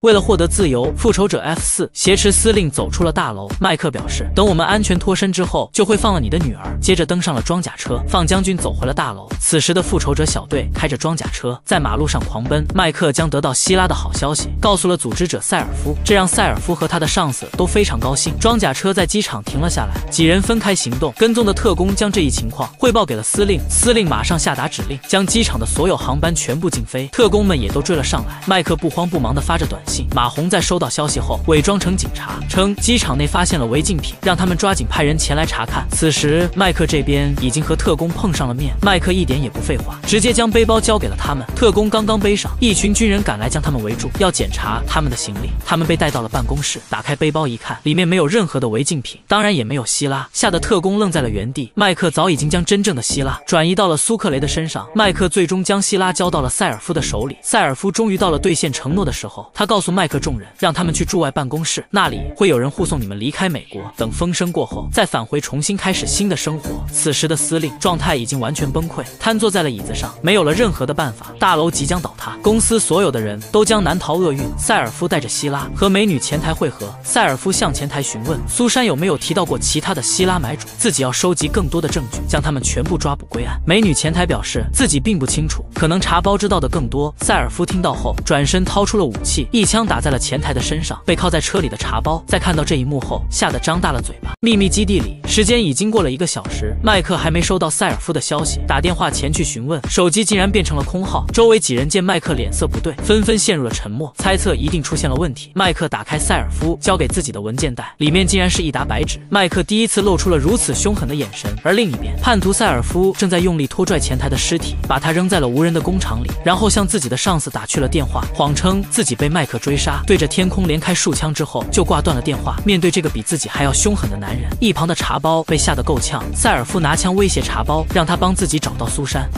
为了获得自由，复仇者 F 四挟持司令走出了大楼。麦克表示，等我们安全脱身之后，就会放了你的女儿。接着登上了装甲车，放将军走回了大楼。此时的复仇者小队开着装甲车在马路上狂奔。麦克将得到希拉的好消息告诉了组织者塞尔夫，这让塞尔夫和他的上司都非常高兴。装甲车在机场停了下来，几人分开行动，跟踪的特工将这一情况汇报给了司令。司令马上下达指令，将机场的所有航班全部禁飞。特工们也都追了上来。麦克不慌不忙地发着短信。马红在收到消息后，伪装成警察，称机场内发现了违禁品，让他们抓紧派人前来查看。此时，麦克这边已经和特工碰上了面。麦克一点也不废话，直接将背包交给了他们。特工刚刚背上，一群军人赶来将他们围住，要检查他们的行李。他们被带到了办公室，打开背包一看，里面没有任何的违禁品，当然也没有希拉，吓得特工愣在了原地。麦克早已经将真正的希拉转移到了苏克雷的身上。麦克最终将希拉交到了塞尔夫的手里。塞尔夫终于到了兑现承诺的时候，他告告诉。麦克众人让他们去驻外办公室，那里会有人护送你们离开美国。等风声过后，再返回，重新开始新的生活。此时的司令状态已经完全崩溃，瘫坐在了椅子上，没有了任何的办法。大楼即将倒塌，公司所有的人都将难逃厄运。塞尔夫带着希拉和美女前台会合，塞尔夫向前台询问苏珊有没有提到过其他的希拉买主，自己要收集更多的证据，将他们全部抓捕归案。美女前台表示自己并不清楚，可能茶包知道的更多。塞尔夫听到后，转身掏出了武器，一枪。打在了前台的身上，被靠在车里的茶包在看到这一幕后，吓得张大了嘴巴。秘密基地里，时间已经过了一个小时，麦克还没收到塞尔夫的消息，打电话前去询问，手机竟然变成了空号。周围几人见麦克脸色不对，纷纷陷入了沉默，猜测一定出现了问题。麦克打开塞尔夫交给自己的文件袋，里面竟然是一沓白纸。麦克第一次露出了如此凶狠的眼神。而另一边，叛徒塞尔夫正在用力拖拽前台的尸体，把他扔在了无人的工厂里，然后向自己的上司打去了电话，谎称自己被麦克。追杀，对着天空连开数枪之后就挂断了电话。面对这个比自己还要凶狠的男人，一旁的茶包被吓得够呛。塞尔夫拿枪威胁茶包，让他帮自己找到苏珊。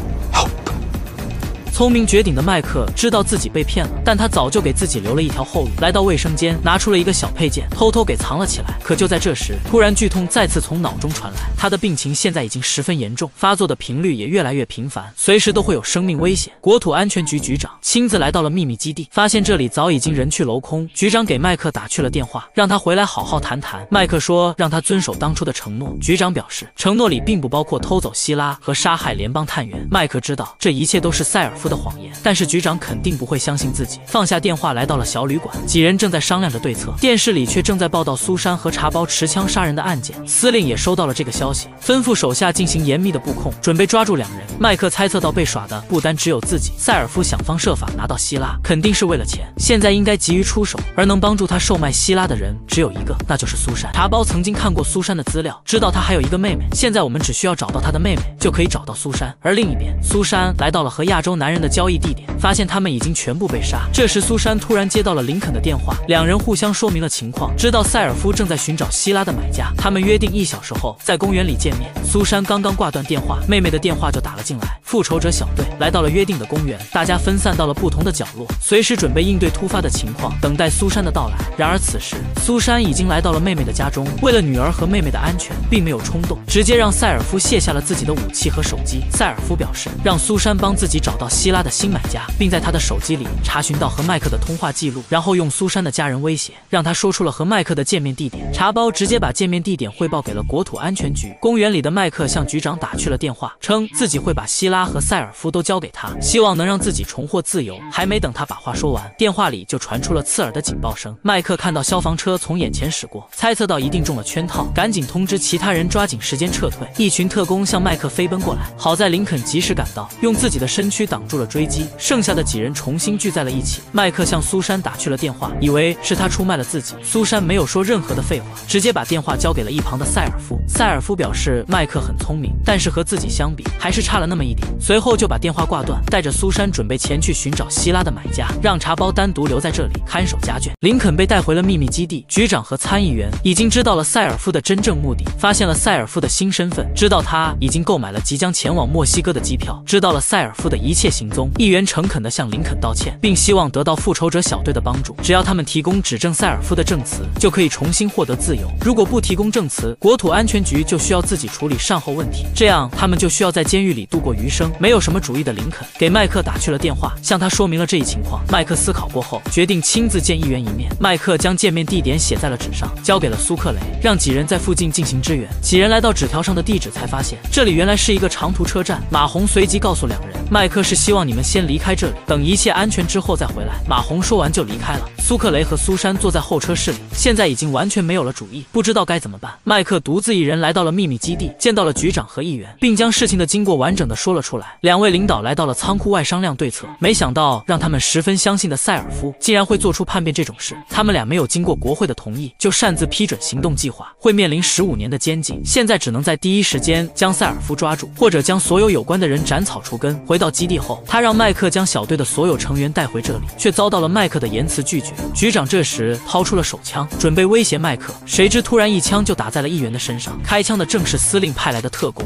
聪明绝顶的麦克知道自己被骗了，但他早就给自己留了一条后路。来到卫生间，拿出了一个小配件，偷偷给藏了起来。可就在这时，突然剧痛再次从脑中传来，他的病情现在已经十分严重，发作的频率也越来越频繁，随时都会有生命危险。国土安全局局长亲自来到了秘密基地，发现这里早已经人去楼空。局长给麦克打去了电话，让他回来好好谈谈。麦克说让他遵守当初的承诺。局长表示，承诺里并不包括偷走希拉和杀害联邦探员。麦克知道这一切都是塞尔夫。的谎言，但是局长肯定不会相信自己。放下电话，来到了小旅馆，几人正在商量着对策。电视里却正在报道苏珊和茶包持枪杀人的案件。司令也收到了这个消息，吩咐手下进行严密的布控，准备抓住两人。麦克猜测到被耍的不单只有自己，塞尔夫想方设法拿到希拉，肯定是为了钱，现在应该急于出手。而能帮助他售卖希拉的人只有一个，那就是苏珊。茶包曾经看过苏珊的资料，知道她还有一个妹妹。现在我们只需要找到她的妹妹，就可以找到苏珊。而另一边，苏珊来到了和亚洲男人。的交易地点，发现他们已经全部被杀。这时，苏珊突然接到了林肯的电话，两人互相说明了情况，知道塞尔夫正在寻找希拉的买家，他们约定一小时后在公园里见面。苏珊刚刚挂断电话，妹妹的电话就打了进来。复仇者小队来到了约定的公园，大家分散到了不同的角落，随时准备应对突发的情况，等待苏珊的到来。然而此时，苏珊已经来到了妹妹的家中，为了女儿和妹妹的安全，并没有冲动，直接让塞尔夫卸下了自己的武器和手机。塞尔夫表示让苏珊帮自己找到希。拉的新买家，并在他的手机里查询到和麦克的通话记录，然后用苏珊的家人威胁，让他说出了和麦克的见面地点。茶包直接把见面地点汇报给了国土安全局。公园里的麦克向局长打去了电话，称自己会把希拉和塞尔夫都交给他，希望能让自己重获自由。还没等他把话说完，电话里就传出了刺耳的警报声。麦克看到消防车从眼前驶过，猜测到一定中了圈套，赶紧通知其他人抓紧时间撤退。一群特工向麦克飞奔过来，好在林肯及时赶到，用自己的身躯挡住。了追击，剩下的几人重新聚在了一起。麦克向苏珊打去了电话，以为是他出卖了自己。苏珊没有说任何的废话，直接把电话交给了一旁的塞尔夫。塞尔夫表示麦克很聪明，但是和自己相比还是差了那么一点。随后就把电话挂断，带着苏珊准备前去寻找希拉的买家，让茶包单独留在这里看守家眷。林肯被带回了秘密基地，局长和参议员已经知道了塞尔夫的真正目的，发现了塞尔夫的新身份，知道他已经购买了即将前往墨西哥的机票，知道了塞尔夫的一切。行踪。议员诚恳地向林肯道歉，并希望得到复仇者小队的帮助。只要他们提供指证塞尔夫的证词，就可以重新获得自由。如果不提供证词，国土安全局就需要自己处理善后问题，这样他们就需要在监狱里度过余生。没有什么主意的林肯给麦克打去了电话，向他说明了这一情况。麦克思考过后，决定亲自见议员一面。麦克将见面地点写在了纸上，交给了苏克雷，让几人在附近进行支援。几人来到纸条上的地址，才发现这里原来是一个长途车站。马红随即告诉两人，麦克是希望你们先离开这里，等一切安全之后再回来。马红说完就离开了。苏克雷和苏珊坐在候车室里，现在已经完全没有了主意，不知道该怎么办。麦克独自一人来到了秘密基地，见到了局长和议员，并将事情的经过完整的说了出来。两位领导来到了仓库外商量对策，没想到让他们十分相信的塞尔夫竟然会做出叛变这种事。他们俩没有经过国会的同意就擅自批准行动计划，会面临十五年的监禁。现在只能在第一时间将塞尔夫抓住，或者将所有有关的人斩草除根。回到基地后，他让麦克将小队的所有成员带回这里，却遭到了麦克的严词拒绝。局长这时掏出了手枪，准备威胁麦克，谁知突然一枪就打在了议员的身上。开枪的正是司令派来的特工。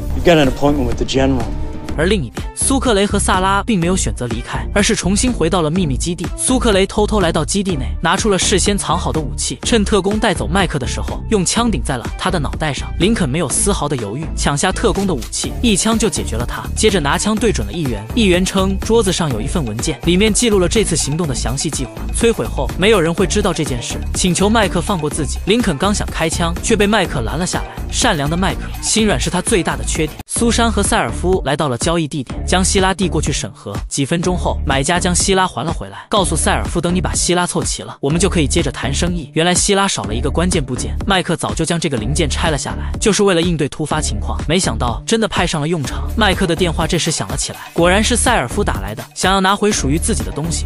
而另一边，苏克雷和萨拉并没有选择离开，而是重新回到了秘密基地。苏克雷偷偷来到基地内，拿出了事先藏好的武器，趁特工带走麦克的时候，用枪顶在了他的脑袋上。林肯没有丝毫的犹豫，抢下特工的武器，一枪就解决了他。接着拿枪对准了议员。议员称桌子上有一份文件，里面记录了这次行动的详细计划。摧毁后，没有人会知道这件事，请求麦克放过自己。林肯刚想开枪，却被麦克拦了下来。善良的麦克，心软是他最大的缺点。苏珊和塞尔夫来到了交易地点，将希拉递过去审核。几分钟后，买家将希拉还了回来，告诉塞尔夫，等你把希拉凑齐了，我们就可以接着谈生意。原来希拉少了一个关键部件，麦克早就将这个零件拆了下来，就是为了应对突发情况。没想到真的派上了用场。麦克的电话这时响了起来，果然是塞尔夫打来的，想要拿回属于自己的东西。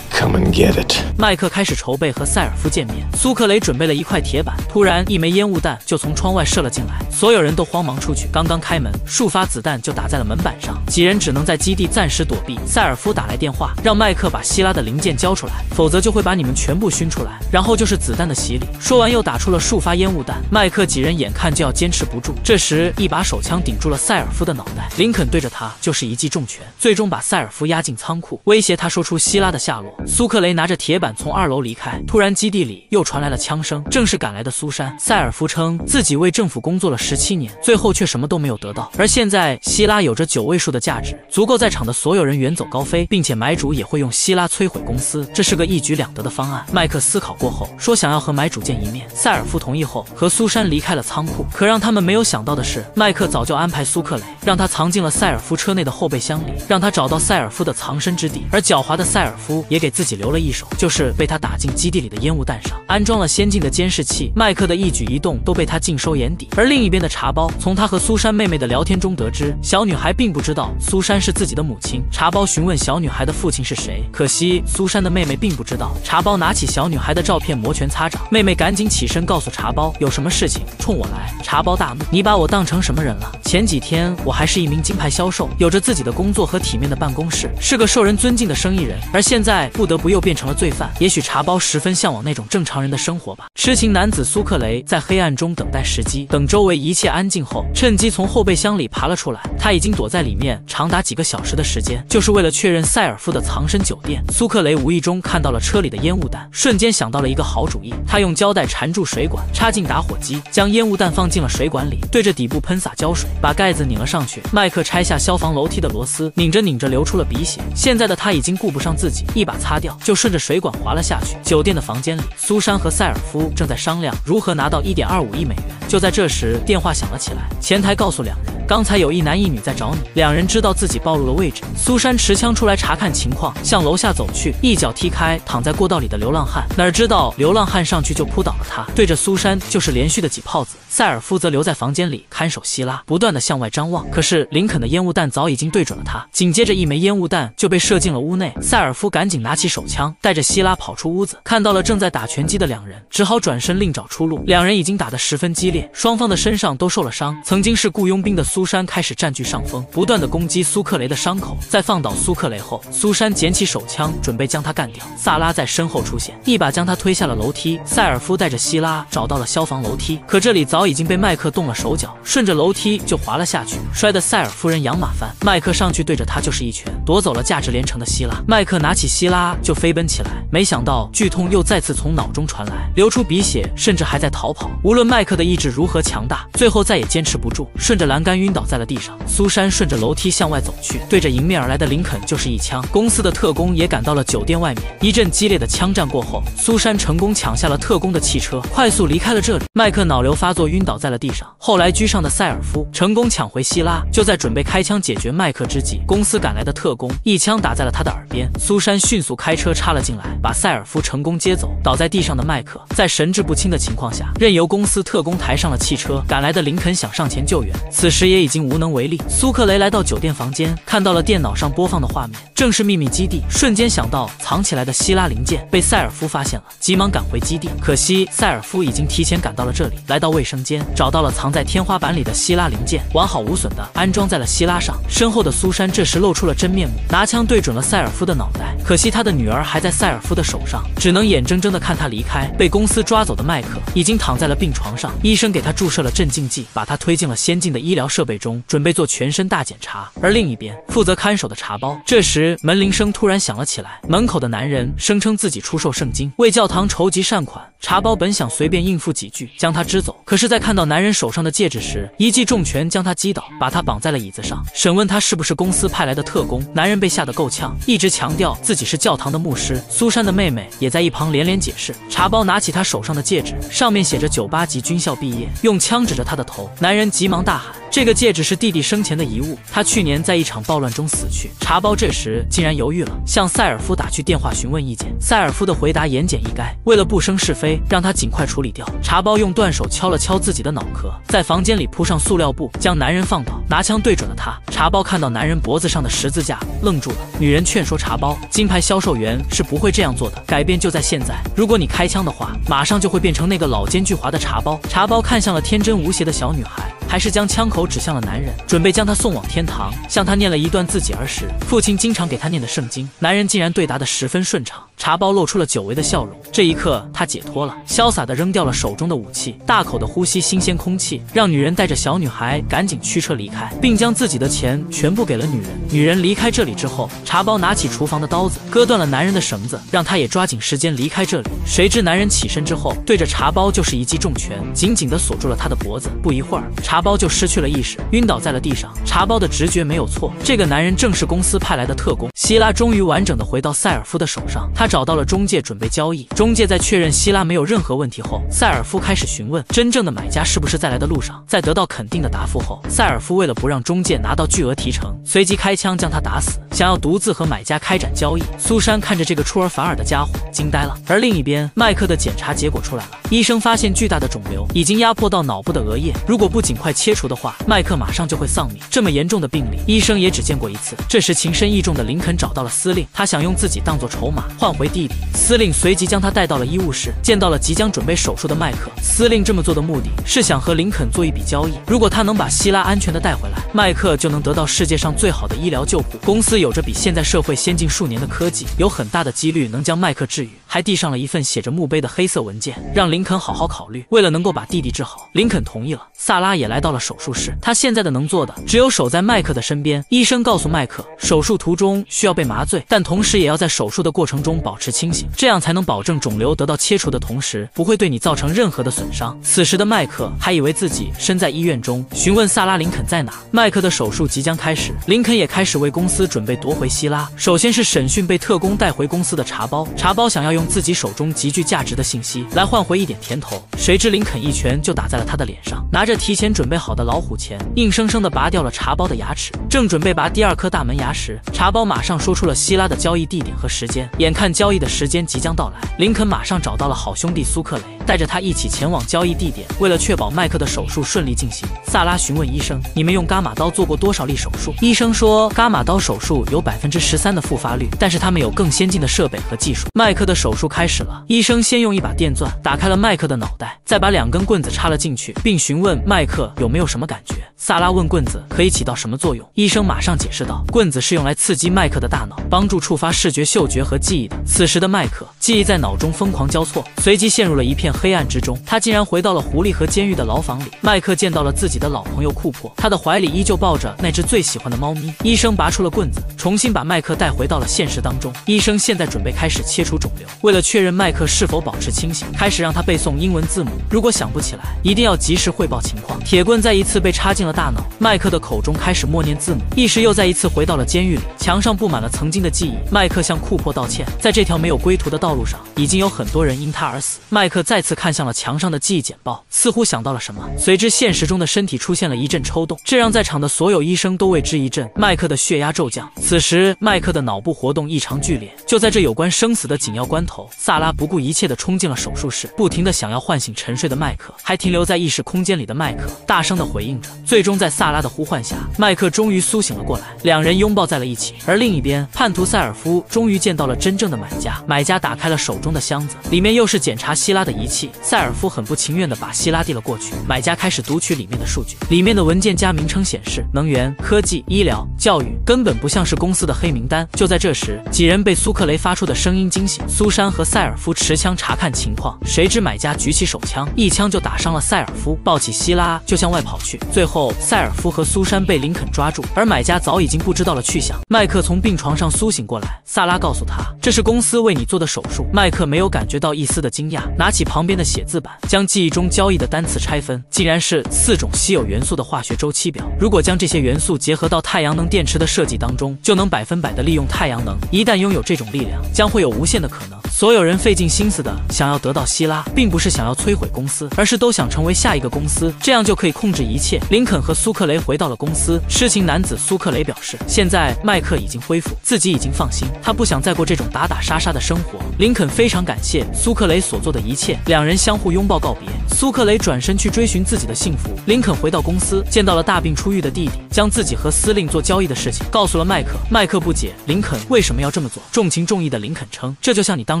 Come and get it。麦克开始筹备和塞尔夫见面。苏克雷准备了一块铁板，突然一枚烟雾弹就从窗外射了进来，所有人都慌忙出去。刚刚开门，数发子弹就打在了门板上，几人只能在基地暂时躲避。塞尔夫打来电话，让麦克把希拉的零件交出来，否则就会把你们全部熏出来，然后就是子弹的洗礼。说完又打出了数发烟雾弹。麦克几人眼看就要坚持不住，这时一把手枪顶住了塞尔夫的脑袋，林肯对着他就是一记重拳，最终把塞尔夫押进仓库，威胁他说出希拉的下落。苏克雷拿着铁板从二楼离开，突然基地里又传来了枪声，正是赶来的苏珊。塞尔夫称自己为政府工作了十七年，最后却什么都没有得到。而现在希拉有着九位数的价值，足够在场的所有人远走高飞，并且买主也会用希拉摧毁公司，这是个一举两得的方案。麦克思考过后说想要和买主见一面。塞尔夫同意后和苏珊离开了仓库。可让他们没有想到的是，麦克早就安排苏克雷让他藏进了塞尔夫车内的后备箱里，让他找到塞尔夫的藏身之地。而狡猾的塞尔夫也给自己留了一手，就是被他打进基地里的烟雾弹上安装了先进的监视器，麦克的一举一动都被他尽收眼底。而另一边的茶包从他和苏珊妹妹的聊天中得知，小女孩并不知道苏珊是自己的母亲。茶包询问小女孩的父亲是谁，可惜苏珊的妹妹并不知道。茶包拿起小女孩的照片，摩拳擦掌。妹妹赶紧起身告诉茶包，有什么事情冲我来。茶包大怒，你把我当成什么人了？前几天我还是一名金牌销售，有着自己的工作和体面的办公室，是个受人尊敬的生意人，而现在不得不又变成了罪犯。也许茶包十分向往那种正常人的生活吧。痴情男子苏克雷在黑暗中等待时机，等周围一切安静后，趁机从后备箱里爬了出来。他已经躲在里面长达几个小时的时间，就是为了确认塞尔夫的藏身酒店。苏克雷无意中看到了车里的烟雾弹，瞬间想到了一个好主意。他用胶带缠住水管，插进打火机，将烟雾弹放进了水管里，对着底部喷洒胶水，把盖子拧了上去。麦克拆下消防楼梯的螺丝，拧着拧着流出了鼻血。现在的他已经顾不上自己，一把擦擦掉，就顺着水管滑了下去。酒店的房间里，苏珊和塞尔夫正在商量如何拿到一点二五亿美元。就在这时，电话响了起来，前台告诉两人，刚才有一男一女在找你。两人知道自己暴露了位置，苏珊持枪出来查看情况，向楼下走去，一脚踢开躺在过道里的流浪汉。哪知道流浪汉上去就扑倒了他，对着苏珊就是连续的几炮子。塞尔夫则留在房间里看守希拉，不断的向外张望。可是林肯的烟雾弹早已经对准了他，紧接着一枚烟雾弹就被射进了屋内。塞尔夫赶紧拿起。起手枪，带着希拉跑出屋子，看到了正在打拳击的两人，只好转身另找出路。两人已经打得十分激烈，双方的身上都受了伤。曾经是雇佣兵的苏珊开始占据上风，不断的攻击苏克雷的伤口。在放倒苏克雷后，苏珊捡起手枪，准备将他干掉。萨拉在身后出现，一把将他推下了楼梯。塞尔夫带着希拉找到了消防楼梯，可这里早已经被麦克动了手脚，顺着楼梯就滑了下去，摔得塞尔夫人仰马翻。麦克上去对着他就是一拳，夺走了价值连城的希拉。麦克拿起希拉就飞奔起来，没想到剧痛又再次从脑中传来，流出鼻血，甚至还在逃跑。无论麦克的意志如何强大，最后再也坚持不住，顺着栏杆晕倒在了地上。苏珊顺着楼梯向外走去，对着迎面而来的林肯就是一枪。公司的特工也赶到了酒店外面，一阵激烈的枪战过后，苏珊成功抢下了特工的汽车，快速离开了这里。麦克脑瘤发作，晕倒在了地上。后来居上的塞尔夫成功抢回希拉，就在准备开枪解决麦克之际，公司赶来的特工一枪打在了他的耳边。苏珊迅速开车插了进来，把塞尔夫成功接走。倒在地上的麦克在神志不清的情况下，任由公司特工抬上了汽车。赶来的林肯想上前救援，此时也已经无能为力。苏克雷来到酒店房间，看到了电脑上播放的画面，正是秘密基地。瞬间想到藏起来的希拉零件被塞尔夫发现了，急忙赶回基地。可惜塞尔夫已经提前赶到了这里，来到卫生间，找到了藏在天花板里的希拉零件，完好无损的安装在了希拉上。身后的苏珊这时露出了真面目，拿枪对准了塞尔夫的脑袋。可惜他他的女儿还在塞尔夫的手上，只能眼睁睁的看他离开。被公司抓走的麦克已经躺在了病床上，医生给他注射了镇静剂，把他推进了先进的医疗设备中，准备做全身大检查。而另一边，负责看守的茶包，这时门铃声突然响了起来。门口的男人声称自己出售圣经，为教堂筹集善款。茶包本想随便应付几句，将他支走，可是，在看到男人手上的戒指时，一记重拳将他击倒，把他绑在了椅子上，审问他是不是公司派来的特工。男人被吓得够呛，一直强调自己是教教堂的牧师。苏珊的妹妹也在一旁连连解释。茶包拿起他手上的戒指，上面写着九八级军校毕业，用枪指着他的头。男人急忙大喊：“这个戒指是弟弟生前的遗物，他去年在一场暴乱中死去。”茶包这时竟然犹豫了，向塞尔夫打去电话询问意见。塞尔夫的回答言简意赅，为了不生是非。让他尽快处理掉。茶包用断手敲了敲自己的脑壳，在房间里铺上塑料布，将男人放倒，拿枪对准了他。茶包看到男人脖子上的十字架，愣住了。女人劝说茶包，金牌销售员是不会这样做的，改变就在现在。如果你开枪的话，马上就会变成那个老奸巨猾的茶包。茶包看向了天真无邪的小女孩。还是将枪口指向了男人，准备将他送往天堂，向他念了一段自己儿时父亲经常给他念的圣经。男人竟然对答的十分顺畅，茶包露出了久违的笑容。这一刻，他解脱了，潇洒的扔掉了手中的武器，大口的呼吸新鲜空气，让女人带着小女孩赶紧驱车离开，并将自己的钱全部给了女人。女人离开这里之后，茶包拿起厨房的刀子，割断了男人的绳子，让他也抓紧时间离开这里。谁知男人起身之后，对着茶包就是一记重拳，紧紧的锁住了他的脖子。不一会儿，茶。包就失去了意识，晕倒在了地上。茶包的直觉没有错，这个男人正是公司派来的特工。希拉终于完整的回到塞尔夫的手上，他找到了中介准备交易。中介在确认希拉没有任何问题后，塞尔夫开始询问真正的买家是不是在来的路上。在得到肯定的答复后，塞尔夫为了不让中介拿到巨额提成，随即开枪将他打死，想要独自和买家开展交易。苏珊看着这个出尔反尔的家伙，惊呆了。而另一边，麦克的检查结果出来了，医生发现巨大的肿瘤已经压迫到脑部的额叶，如果不尽快。切除的话，麦克马上就会丧命。这么严重的病例，医生也只见过一次。这时情深意重的林肯找到了司令，他想用自己当做筹码换回弟弟。司令随即将他带到了医务室，见到了即将准备手术的麦克。司令这么做的目的是想和林肯做一笔交易，如果他能把希拉安全的带回来，麦克就能得到世界上最好的医疗救护。公司有着比现在社会先进数年的科技，有很大的几率能将麦克治愈。还递上了一份写着墓碑的黑色文件，让林肯好好考虑。为了能够把弟弟治好，林肯同意了。萨拉也来到了手术室，他现在的能做的只有守在麦克的身边。医生告诉麦克，手术途中需要被麻醉，但同时也要在手术的过程中保持清醒，这样才能保证肿瘤得到切除的同时不会对你造成任何的损伤。此时的麦克还以为自己身在医院中，询问萨拉林肯在哪。麦克的手术即将开始，林肯也开始为公司准备夺回希拉。首先是审讯被特工带回公司的茶包，茶包想要用。用自己手中极具价值的信息来换回一点甜头。谁知林肯一拳就打在了他的脸上，拿着提前准备好的老虎钳，硬生生的拔掉了茶包的牙齿。正准备拔第二颗大门牙时，茶包马上说出了希拉的交易地点和时间。眼看交易的时间即将到来，林肯马上找到了好兄弟苏克雷，带着他一起前往交易地点。为了确保麦克的手术顺利进行，萨拉询问医生：“你们用伽马刀做过多少例手术？”医生说：“伽马刀手术有百分之十三的复发率，但是他们有更先进的设备和技术。”麦克的手手术开始了。医生先用一把电钻打开了麦克的脑袋，再把两根棍子插了进去，并询问麦克有没有什么感觉。萨拉问棍子可以起到什么作用，医生马上解释道：“棍子是用来刺激麦克的大脑，帮助触发视觉、嗅觉和记忆的。”此时的麦克记忆在脑中疯狂交错，随即陷入了一片黑暗之中。他竟然回到了狐狸和监狱的牢房里。麦克见到了自己的老朋友库珀，他的怀里依旧抱着那只最喜欢的猫咪。医生拔出了棍子，重新把麦克带回到了现实当中。医生现在准备开始切除肿瘤，为了确认麦克是否保持清醒，开始让他背诵英文字母。如果想不起来，一定要及时汇报情况。铁棍再一次被插进了大脑，麦克的口中开始默念字母，意识又再一次回到了监狱里。墙上布满了曾经的记忆。麦克向库珀道歉，在这条没有归途的道路上，已经有很多人因他而死。麦克再次看向了墙上的记忆简报，似乎想到了什么，随之现实中的身体出现了一阵抽动，这让在场的所有医生都为之一震。麦克的血压骤降，此时麦克的脑部活动异常剧烈。就在这有关生死的紧要关头，萨拉不顾一切地冲进了手术室，不停地想要唤醒沉睡的麦克。还停留在意识空间里的麦克大声地回应着，最终在萨拉的呼唤下，麦克终于苏醒了过来，两人拥抱在了一起。而另一边，叛徒塞尔夫终于见到了真正的买家。买家打开了手中的箱子，里面又是检查希拉的仪器。塞尔夫很不情愿地把希拉递了过去。买家开始读取里面的数据，里面的文件夹名称显示能源、科技、医疗、教育，根本不像是公司的黑名单。就在这时，几人被苏克雷发出的声音惊醒。苏珊和塞尔夫持枪查看情况，谁知买家举起手枪，一枪就打伤了塞尔夫，抱起希拉就向外跑去。最后，塞尔夫和苏珊被林肯抓住，而买家早已经不知道了去向。麦克从病床上苏醒过来，萨拉告诉他，这是公司为你做的手术。麦克没有感觉到一丝的惊讶，拿起旁边的写字板，将记忆中交易的单词拆分，竟然是四种稀有元素的化学周期表。如果将这些元素结合到太阳能电池的设计当中，就能百分百的利用太阳能。一旦拥有这种力量，将会有无限的可能。所有人费尽心思的想要得到希拉，并不是想要摧毁公司，而是都想成为下一个公司，这样就可以控制一切。林肯和苏克雷回到了公司，痴情男子苏克雷表示，现在麦克已经恢复，自己已经放心，他不想再过这种打打杀杀的生活。林肯非常感谢苏克雷所做的一切，两人相互拥抱告别。苏克雷转身去追寻自己的幸福。林肯回到公司，见到了大病初愈的弟弟，将自己和司令做交易的事情告诉了麦克。麦克不解林肯为什么要这么做，重情重义的林肯称，这就像你当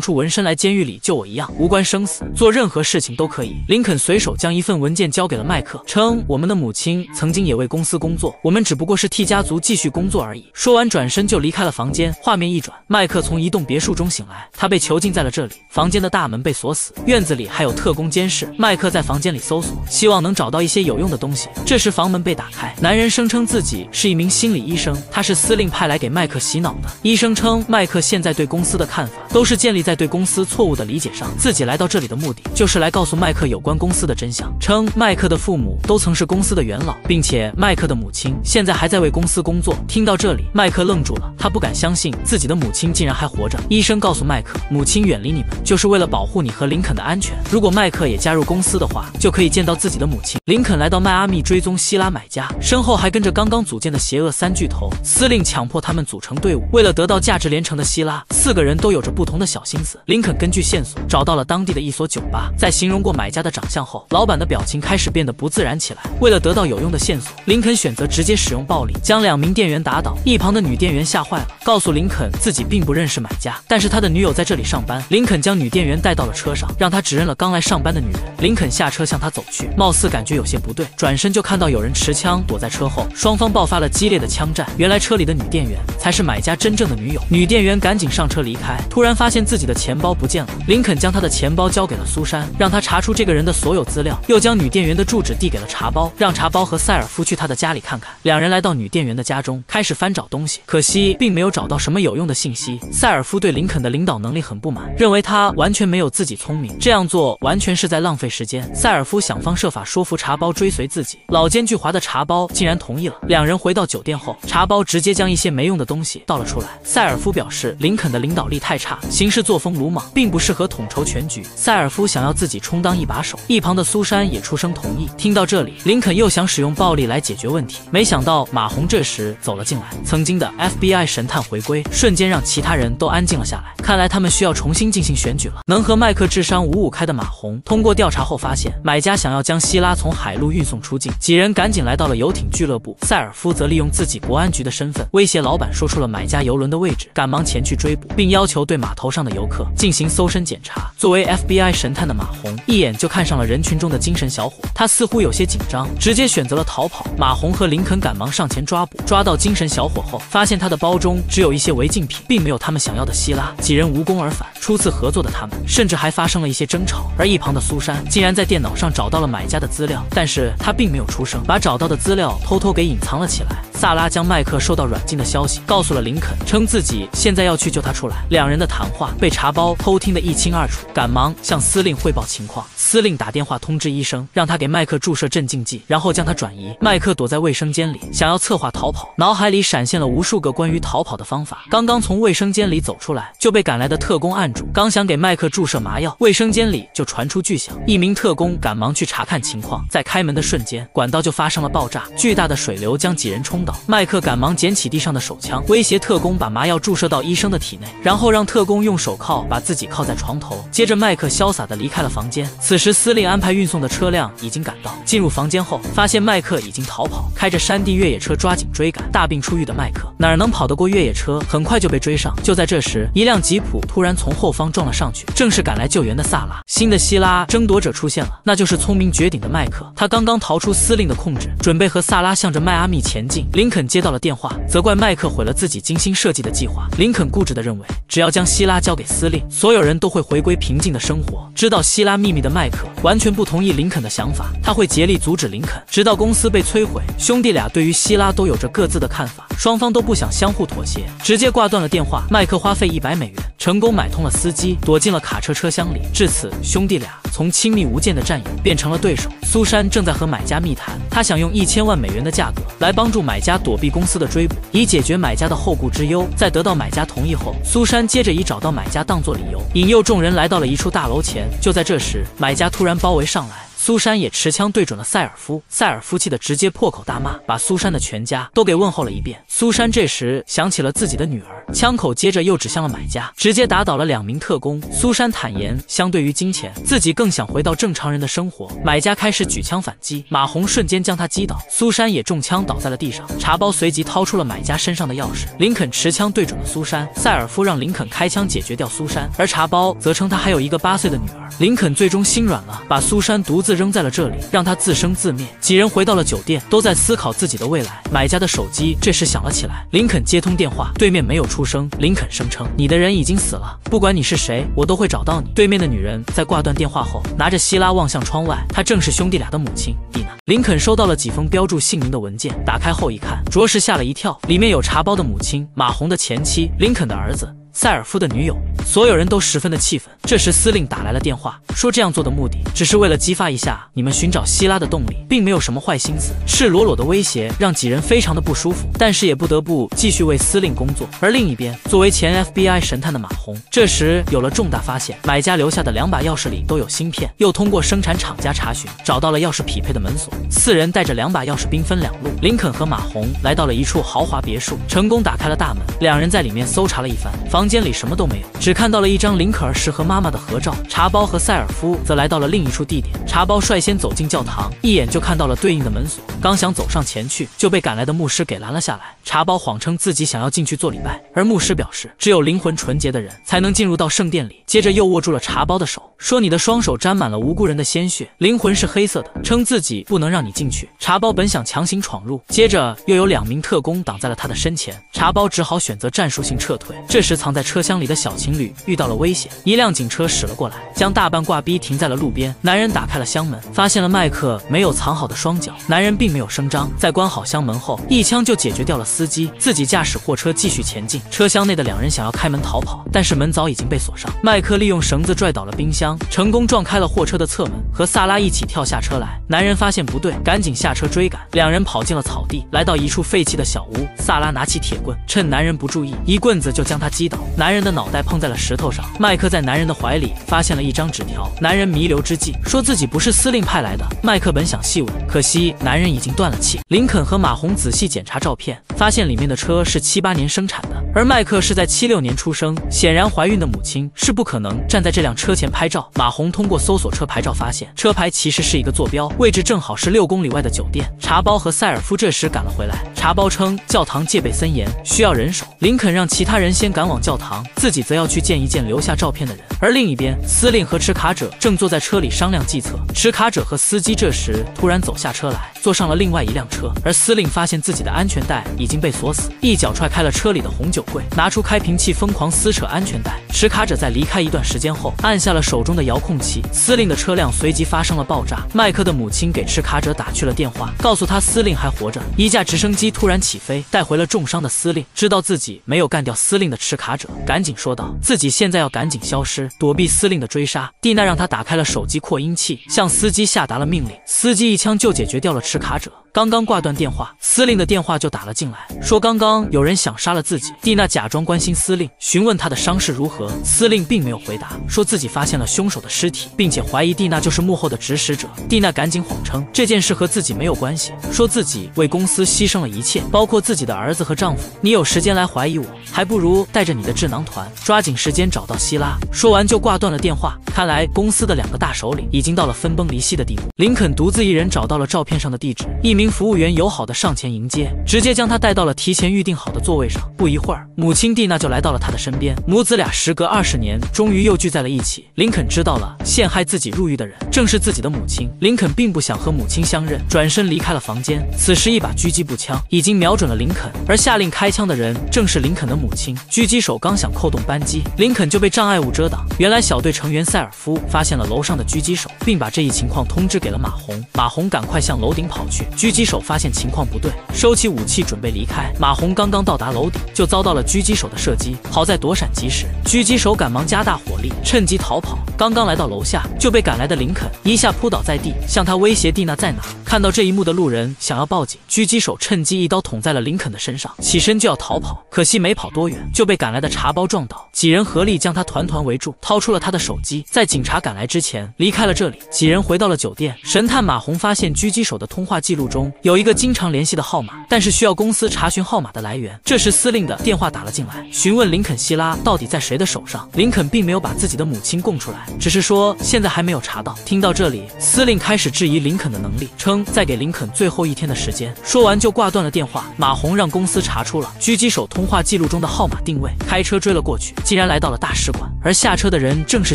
初纹身来监狱里救我一样，无关生死，做任何事情都可以。林肯随手将一份文件交给了麦克，称我们的母亲曾经也为公司工作，我们只不过是替家族继续工作而已。说完转身就离开了房间。画面一转，麦克从一栋别墅中醒来，他被囚禁在了这里，房间的大门被锁死，院子里还有特工监视。麦克在房间里搜索，希望能找到一些有用的东西。这时房门被打开，男人声称自己是一名心理医生，他是司令派来给麦克洗脑的。医生称麦克现在对公司的看法都是建立在在对公司错误的理解上，自己来到这里的目的就是来告诉麦克有关公司的真相。称麦克的父母都曾是公司的元老，并且麦克的母亲现在还在为公司工作。听到这里，麦克愣住了，他不敢相信自己的母亲竟然还活着。医生告诉麦克，母亲远离你们就是为了保护你和林肯的安全。如果麦克也加入公司的话，就可以见到自己的母亲。林肯来到迈阿密追踪希拉买家，身后还跟着刚刚组建的邪恶三巨头。司令强迫他们组成队伍，为了得到价值连城的希拉，四个人都有着不同的小心思。林肯根据线索找到了当地的一所酒吧，在形容过买家的长相后，老板的表情开始变得不自然起来。为了得到有用的线索，林肯选择直接使用暴力，将两名店员打倒。一旁的女店员吓坏了，告诉林肯自己并不认识买家，但是他的女友在这里上班。林肯将女店员带到了车上，让她指认了刚来上班的女人。林肯下车向她走去，貌似感觉有些不对，转身就看到有人持枪躲在车后，双方爆发了激烈的枪战。原来车里的女店员才是买家真正的女友。女店员赶紧上车离开，突然发现自己的钱包不见了。林肯将他的钱包交给了苏珊，让他查出这个人的所有资料，又将女店员的住址递给了茶包，让茶包和塞尔夫去他的家里看看。两人来到女店员的家中，开始翻找东西，可惜并没有找到什么有用的信息。塞尔夫对林肯的领导能力很不满，认为他完全没有自己聪明，这样做完全是在浪费时间。塞尔夫想方设法说服茶包追随自己，老奸巨猾的茶包竟然同意了。两人回到酒店后，茶包直接将一些没用的东西倒了出来。塞尔夫表示林肯的领导力太差，行事作。风鲁莽，并不适合统筹全局。塞尔夫想要自己充当一把手，一旁的苏珊也出声同意。听到这里，林肯又想使用暴力来解决问题，没想到马红这时走了进来。曾经的 FBI 神探回归，瞬间让其他人都安静了下来。看来他们需要重新进行选举了。能和麦克智商五五开的马红，通过调查后发现，买家想要将希拉从海路运送出境，几人赶紧来到了游艇俱乐部。塞尔夫则利用自己国安局的身份，威胁老板说出了买家游轮的位置，赶忙前去追捕，并要求对码头上的游游客进行搜身检查。作为 FBI 神探的马红，一眼就看上了人群中的精神小伙，他似乎有些紧张，直接选择了逃跑。马红和林肯赶忙上前抓捕，抓到精神小伙后，发现他的包中只有一些违禁品，并没有他们想要的希拉。几人无功而返。初次合作的他们，甚至还发生了一些争吵。而一旁的苏珊竟然在电脑上找到了买家的资料，但是他并没有出声，把找到的资料偷偷给隐藏了起来。萨拉将麦克受到软禁的消息告诉了林肯，称自己现在要去救他出来。两人的谈话被茶包偷听得一清二楚，赶忙向司令汇报情况。司令打电话通知医生，让他给麦克注射镇静剂，然后将他转移。麦克躲在卫生间里，想要策划逃跑，脑海里闪现了无数个关于逃跑的方法。刚刚从卫生间里走出来，就被赶来的特工按住。刚想给麦克注射麻药，卫生间里就传出巨响。一名特工赶忙去查看情况，在开门的瞬间，管道就发生了爆炸，巨大的水流将几人冲倒。麦克赶忙捡起地上的手枪，威胁特工把麻药注射到医生的体内，然后让特工用手铐把自己铐在床头。接着，麦克潇洒地离开了房间。此时，司令安排运送的车辆已经赶到。进入房间后，发现麦克已经逃跑，开着山地越野车抓紧追赶。大病初愈的麦克哪能跑得过越野车？很快就被追上。就在这时，一辆吉普突然从后方撞了上去，正是赶来救援的萨拉。新的希拉争夺者出现了，那就是聪明绝顶的麦克。他刚刚逃出司令的控制，准备和萨拉向着迈阿密前进。林肯接。到了电话，责怪麦克毁了自己精心设计的计划。林肯固执地认为，只要将希拉交给司令，所有人都会回归平静的生活。知道希拉秘密的麦克完全不同意林肯的想法，他会竭力阻止林肯，直到公司被摧毁。兄弟俩对于希拉都有着各自的看法，双方都不想相互妥协，直接挂断了电话。麦克花费一百美元，成功买通了司机，躲进了卡车车厢里。至此，兄弟俩从亲密无间的战友变成了对手。苏珊正在和买家密谈，他想用一千万美元的价格来帮助买家躲避。公司的追捕，以解决买家的后顾之忧。在得到买家同意后，苏珊接着以找到买家当做理由，引诱众人来到了一处大楼前。就在这时，买家突然包围上来。苏珊也持枪对准了塞尔夫，塞尔夫气得直接破口大骂，把苏珊的全家都给问候了一遍。苏珊这时想起了自己的女儿，枪口接着又指向了买家，直接打倒了两名特工。苏珊坦言，相对于金钱，自己更想回到正常人的生活。买家开始举枪反击，马红瞬间将他击倒，苏珊也中枪倒在了地上。茶包随即掏出了买家身上的钥匙，林肯持枪对准了苏珊，塞尔夫让林肯开枪解决掉苏珊，而茶包则称他还有一个八岁的女儿。林肯最终心软了，把苏珊独自。扔在了这里，让他自生自灭。几人回到了酒店，都在思考自己的未来。买家的手机这时响了起来，林肯接通电话，对面没有出出声。林肯声称：“你的人已经死了，不管你是谁，我都会找到你。”对面的女人在挂断电话后，拿着希拉望向窗外，她正是兄弟俩的母亲蒂娜。林肯收到了几封标注姓名的文件，打开后一看，着实吓了一跳，里面有茶包的母亲马红的前妻，林肯的儿子。塞尔夫的女友，所有人都十分的气愤。这时，司令打来了电话，说这样做的目的只是为了激发一下你们寻找希拉的动力，并没有什么坏心思。赤裸裸的威胁让几人非常的不舒服，但是也不得不继续为司令工作。而另一边，作为前 FBI 神探的马红，这时有了重大发现：买家留下的两把钥匙里都有芯片，又通过生产厂家查询，找到了钥匙匹配的门锁。四人带着两把钥匙兵分两路，林肯和马红来到了一处豪华别墅，成功打开了大门。两人在里面搜查了一番。房间里什么都没有，只看到了一张林可儿时和妈妈的合照。茶包和塞尔夫则来到了另一处地点。茶包率先走进教堂，一眼就看到了对应的门锁，刚想走上前去，就被赶来的牧师给拦了下来。茶包谎称自己想要进去做礼拜，而牧师表示只有灵魂纯洁的人才能进入到圣殿里。接着又握住了茶包的手，说：“你的双手沾满了无辜人的鲜血，灵魂是黑色的，称自己不能让你进去。”茶包本想强行闯入，接着又有两名特工挡在了他的身前，茶包只好选择战术性撤退。这时藏。在车厢里的小情侣遇到了危险，一辆警车驶了过来，将大半挂逼停在了路边。男人打开了箱门，发现了麦克没有藏好的双脚。男人并没有声张，在关好箱门后，一枪就解决掉了司机，自己驾驶货车继续前进。车厢内的两人想要开门逃跑，但是门早已经被锁上。麦克利用绳子拽倒了冰箱，成功撞开了货车的侧门，和萨拉一起跳下车来。男人发现不对，赶紧下车追赶，两人跑进了草地，来到一处废弃的小屋。萨拉拿起铁棍，趁男人不注意，一棍子就将他击倒。男人的脑袋碰在了石头上。麦克在男人的怀里发现了一张纸条，男人弥留之际说自己不是司令派来的。麦克本想细问，可惜男人已经断了气。林肯和马红仔细检查照片，发现里面的车是七八年生产的，而麦克是在七六年出生，显然怀孕的母亲是不可能站在这辆车前拍照。马红通过搜索车牌照发现，车牌其实是一个坐标，位置正好是六公里外的酒店。茶包和塞尔夫这时赶了回来，茶包称教堂戒备森严，需要人手。林肯让其他人先赶往教堂，自己则要去见一见留下照片的人。而另一边，司令和持卡者正坐在车里商量计策。持卡者和司机这时突然走下车来，坐上了另外一辆车。而司令发现自己的安全带已经被锁死，一脚踹开了车里的红酒柜，拿出开瓶器疯狂撕扯安全带。持卡者在离开一段时间后，按下了手中的遥控器，司令的车辆随即发生了爆炸。麦克的母亲给持卡者打去了电话，告诉他司令还活着。一架直升机突然起飞，带回了重伤的司令。知道自己没有干掉司令的持卡者，赶紧说道：“自己现在要赶紧消失，躲避司令的追杀。”蒂娜让他打开了手机扩音器，向司机下达了命令。司机一枪就解决掉了持卡者。刚刚挂断电话，司令的电话就打了进来，说刚刚有人想杀了自己。蒂娜假装关心司令，询问他的伤势如何。司令并没有回答，说自己发现了凶凶手的尸体，并且怀疑蒂娜就是幕后的指使者。蒂娜赶紧谎称这件事和自己没有关系，说自己为公司牺牲了一切，包括自己的儿子和丈夫。你有时间来怀疑我，还不如带着你的智囊团抓紧时间找到希拉。说完就挂断了电话。看来公司的两个大首领已经到了分崩离析的地步。林肯独自一人找到了照片上的地址，一名服务员友好的上前迎接，直接将他带到了提前预定好的座位上。不一会儿，母亲蒂娜就来到了他的身边，母子俩时隔二十年，终于又聚在了一起。林肯知道了，陷害自己入狱的人正是自己的母亲。林肯并不想和母亲相认，转身离开了房间。此时，一把狙击步枪已经瞄准了林肯，而下令开枪的人正是林肯的母亲。狙击手刚想扣动扳机，林肯就被障碍物遮挡。原来，小队成员塞尔夫发现了楼上的狙击手，并把这一情况通知给了马红。马红赶快向楼顶跑去。狙击手发现情况不对，收起武器准备离开。马红刚刚到达楼顶，就遭到了狙击手的射击，好在躲闪及时。狙击手赶忙加大火力，趁机逃跑。刚刚来到楼下，就被赶来的林肯一下扑倒在地，向他威胁蒂娜在哪。看到这一幕的路人想要报警，狙击手趁机一刀捅在了林肯的身上，起身就要逃跑，可惜没跑多远就被赶来的茶包撞倒。几人合力将他团团围住，掏出了他的手机，在警察赶来之前离开了这里。几人回到了酒店，神探马红发现狙击手的通话记录中有一个经常联系的号码，但是需要公司查询号码的来源。这时司令的电话打了进来，询问林肯希拉到底在谁的手上。林肯并没有把自己的母亲供出来，只是说现在还没有查到。听到这里，司令开始质疑林肯的能力，称再给林肯最后一天的时间。说完就挂断了电话。马红让公司查出了狙击手通话记录中的号码定位，开车追了过去，竟然来到了大使馆，而下车的人正是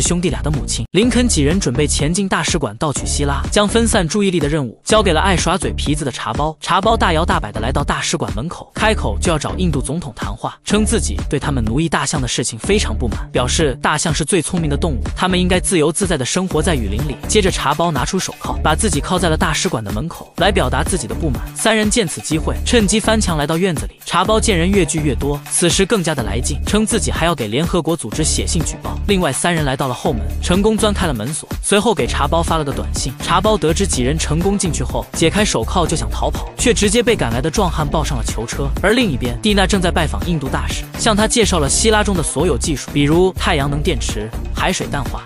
兄弟俩的母亲。林肯几人准备前进大使馆盗取希拉，将分散注意力的任务交给了爱耍嘴皮子的茶包。茶包大摇大摆的来到大使馆门口，开口就要找印度总统谈话，称自己对他们奴役大象的事情非常不满，表示大象是最聪明的动物，他们应该自由自在的生活在雨林里。接着茶包拿出手铐，把自己铐在了大使馆的门口，来表达自己的不满。三人见此机会，趁机翻墙来到院子里。茶包见人越聚越多，此时更加的来劲，称自己还要给联合国组织写信举报。另外三人来到了后门，成功钻开了门锁，随后给茶包发了个短信。茶包得知几人成功进去后，解开手铐就想逃跑，却直接被赶来的壮汉抱上了囚车。而另一边，蒂娜正在拜访印度大使，向他介绍了希拉中的所有技术，比如太阳能电池、海水淡化。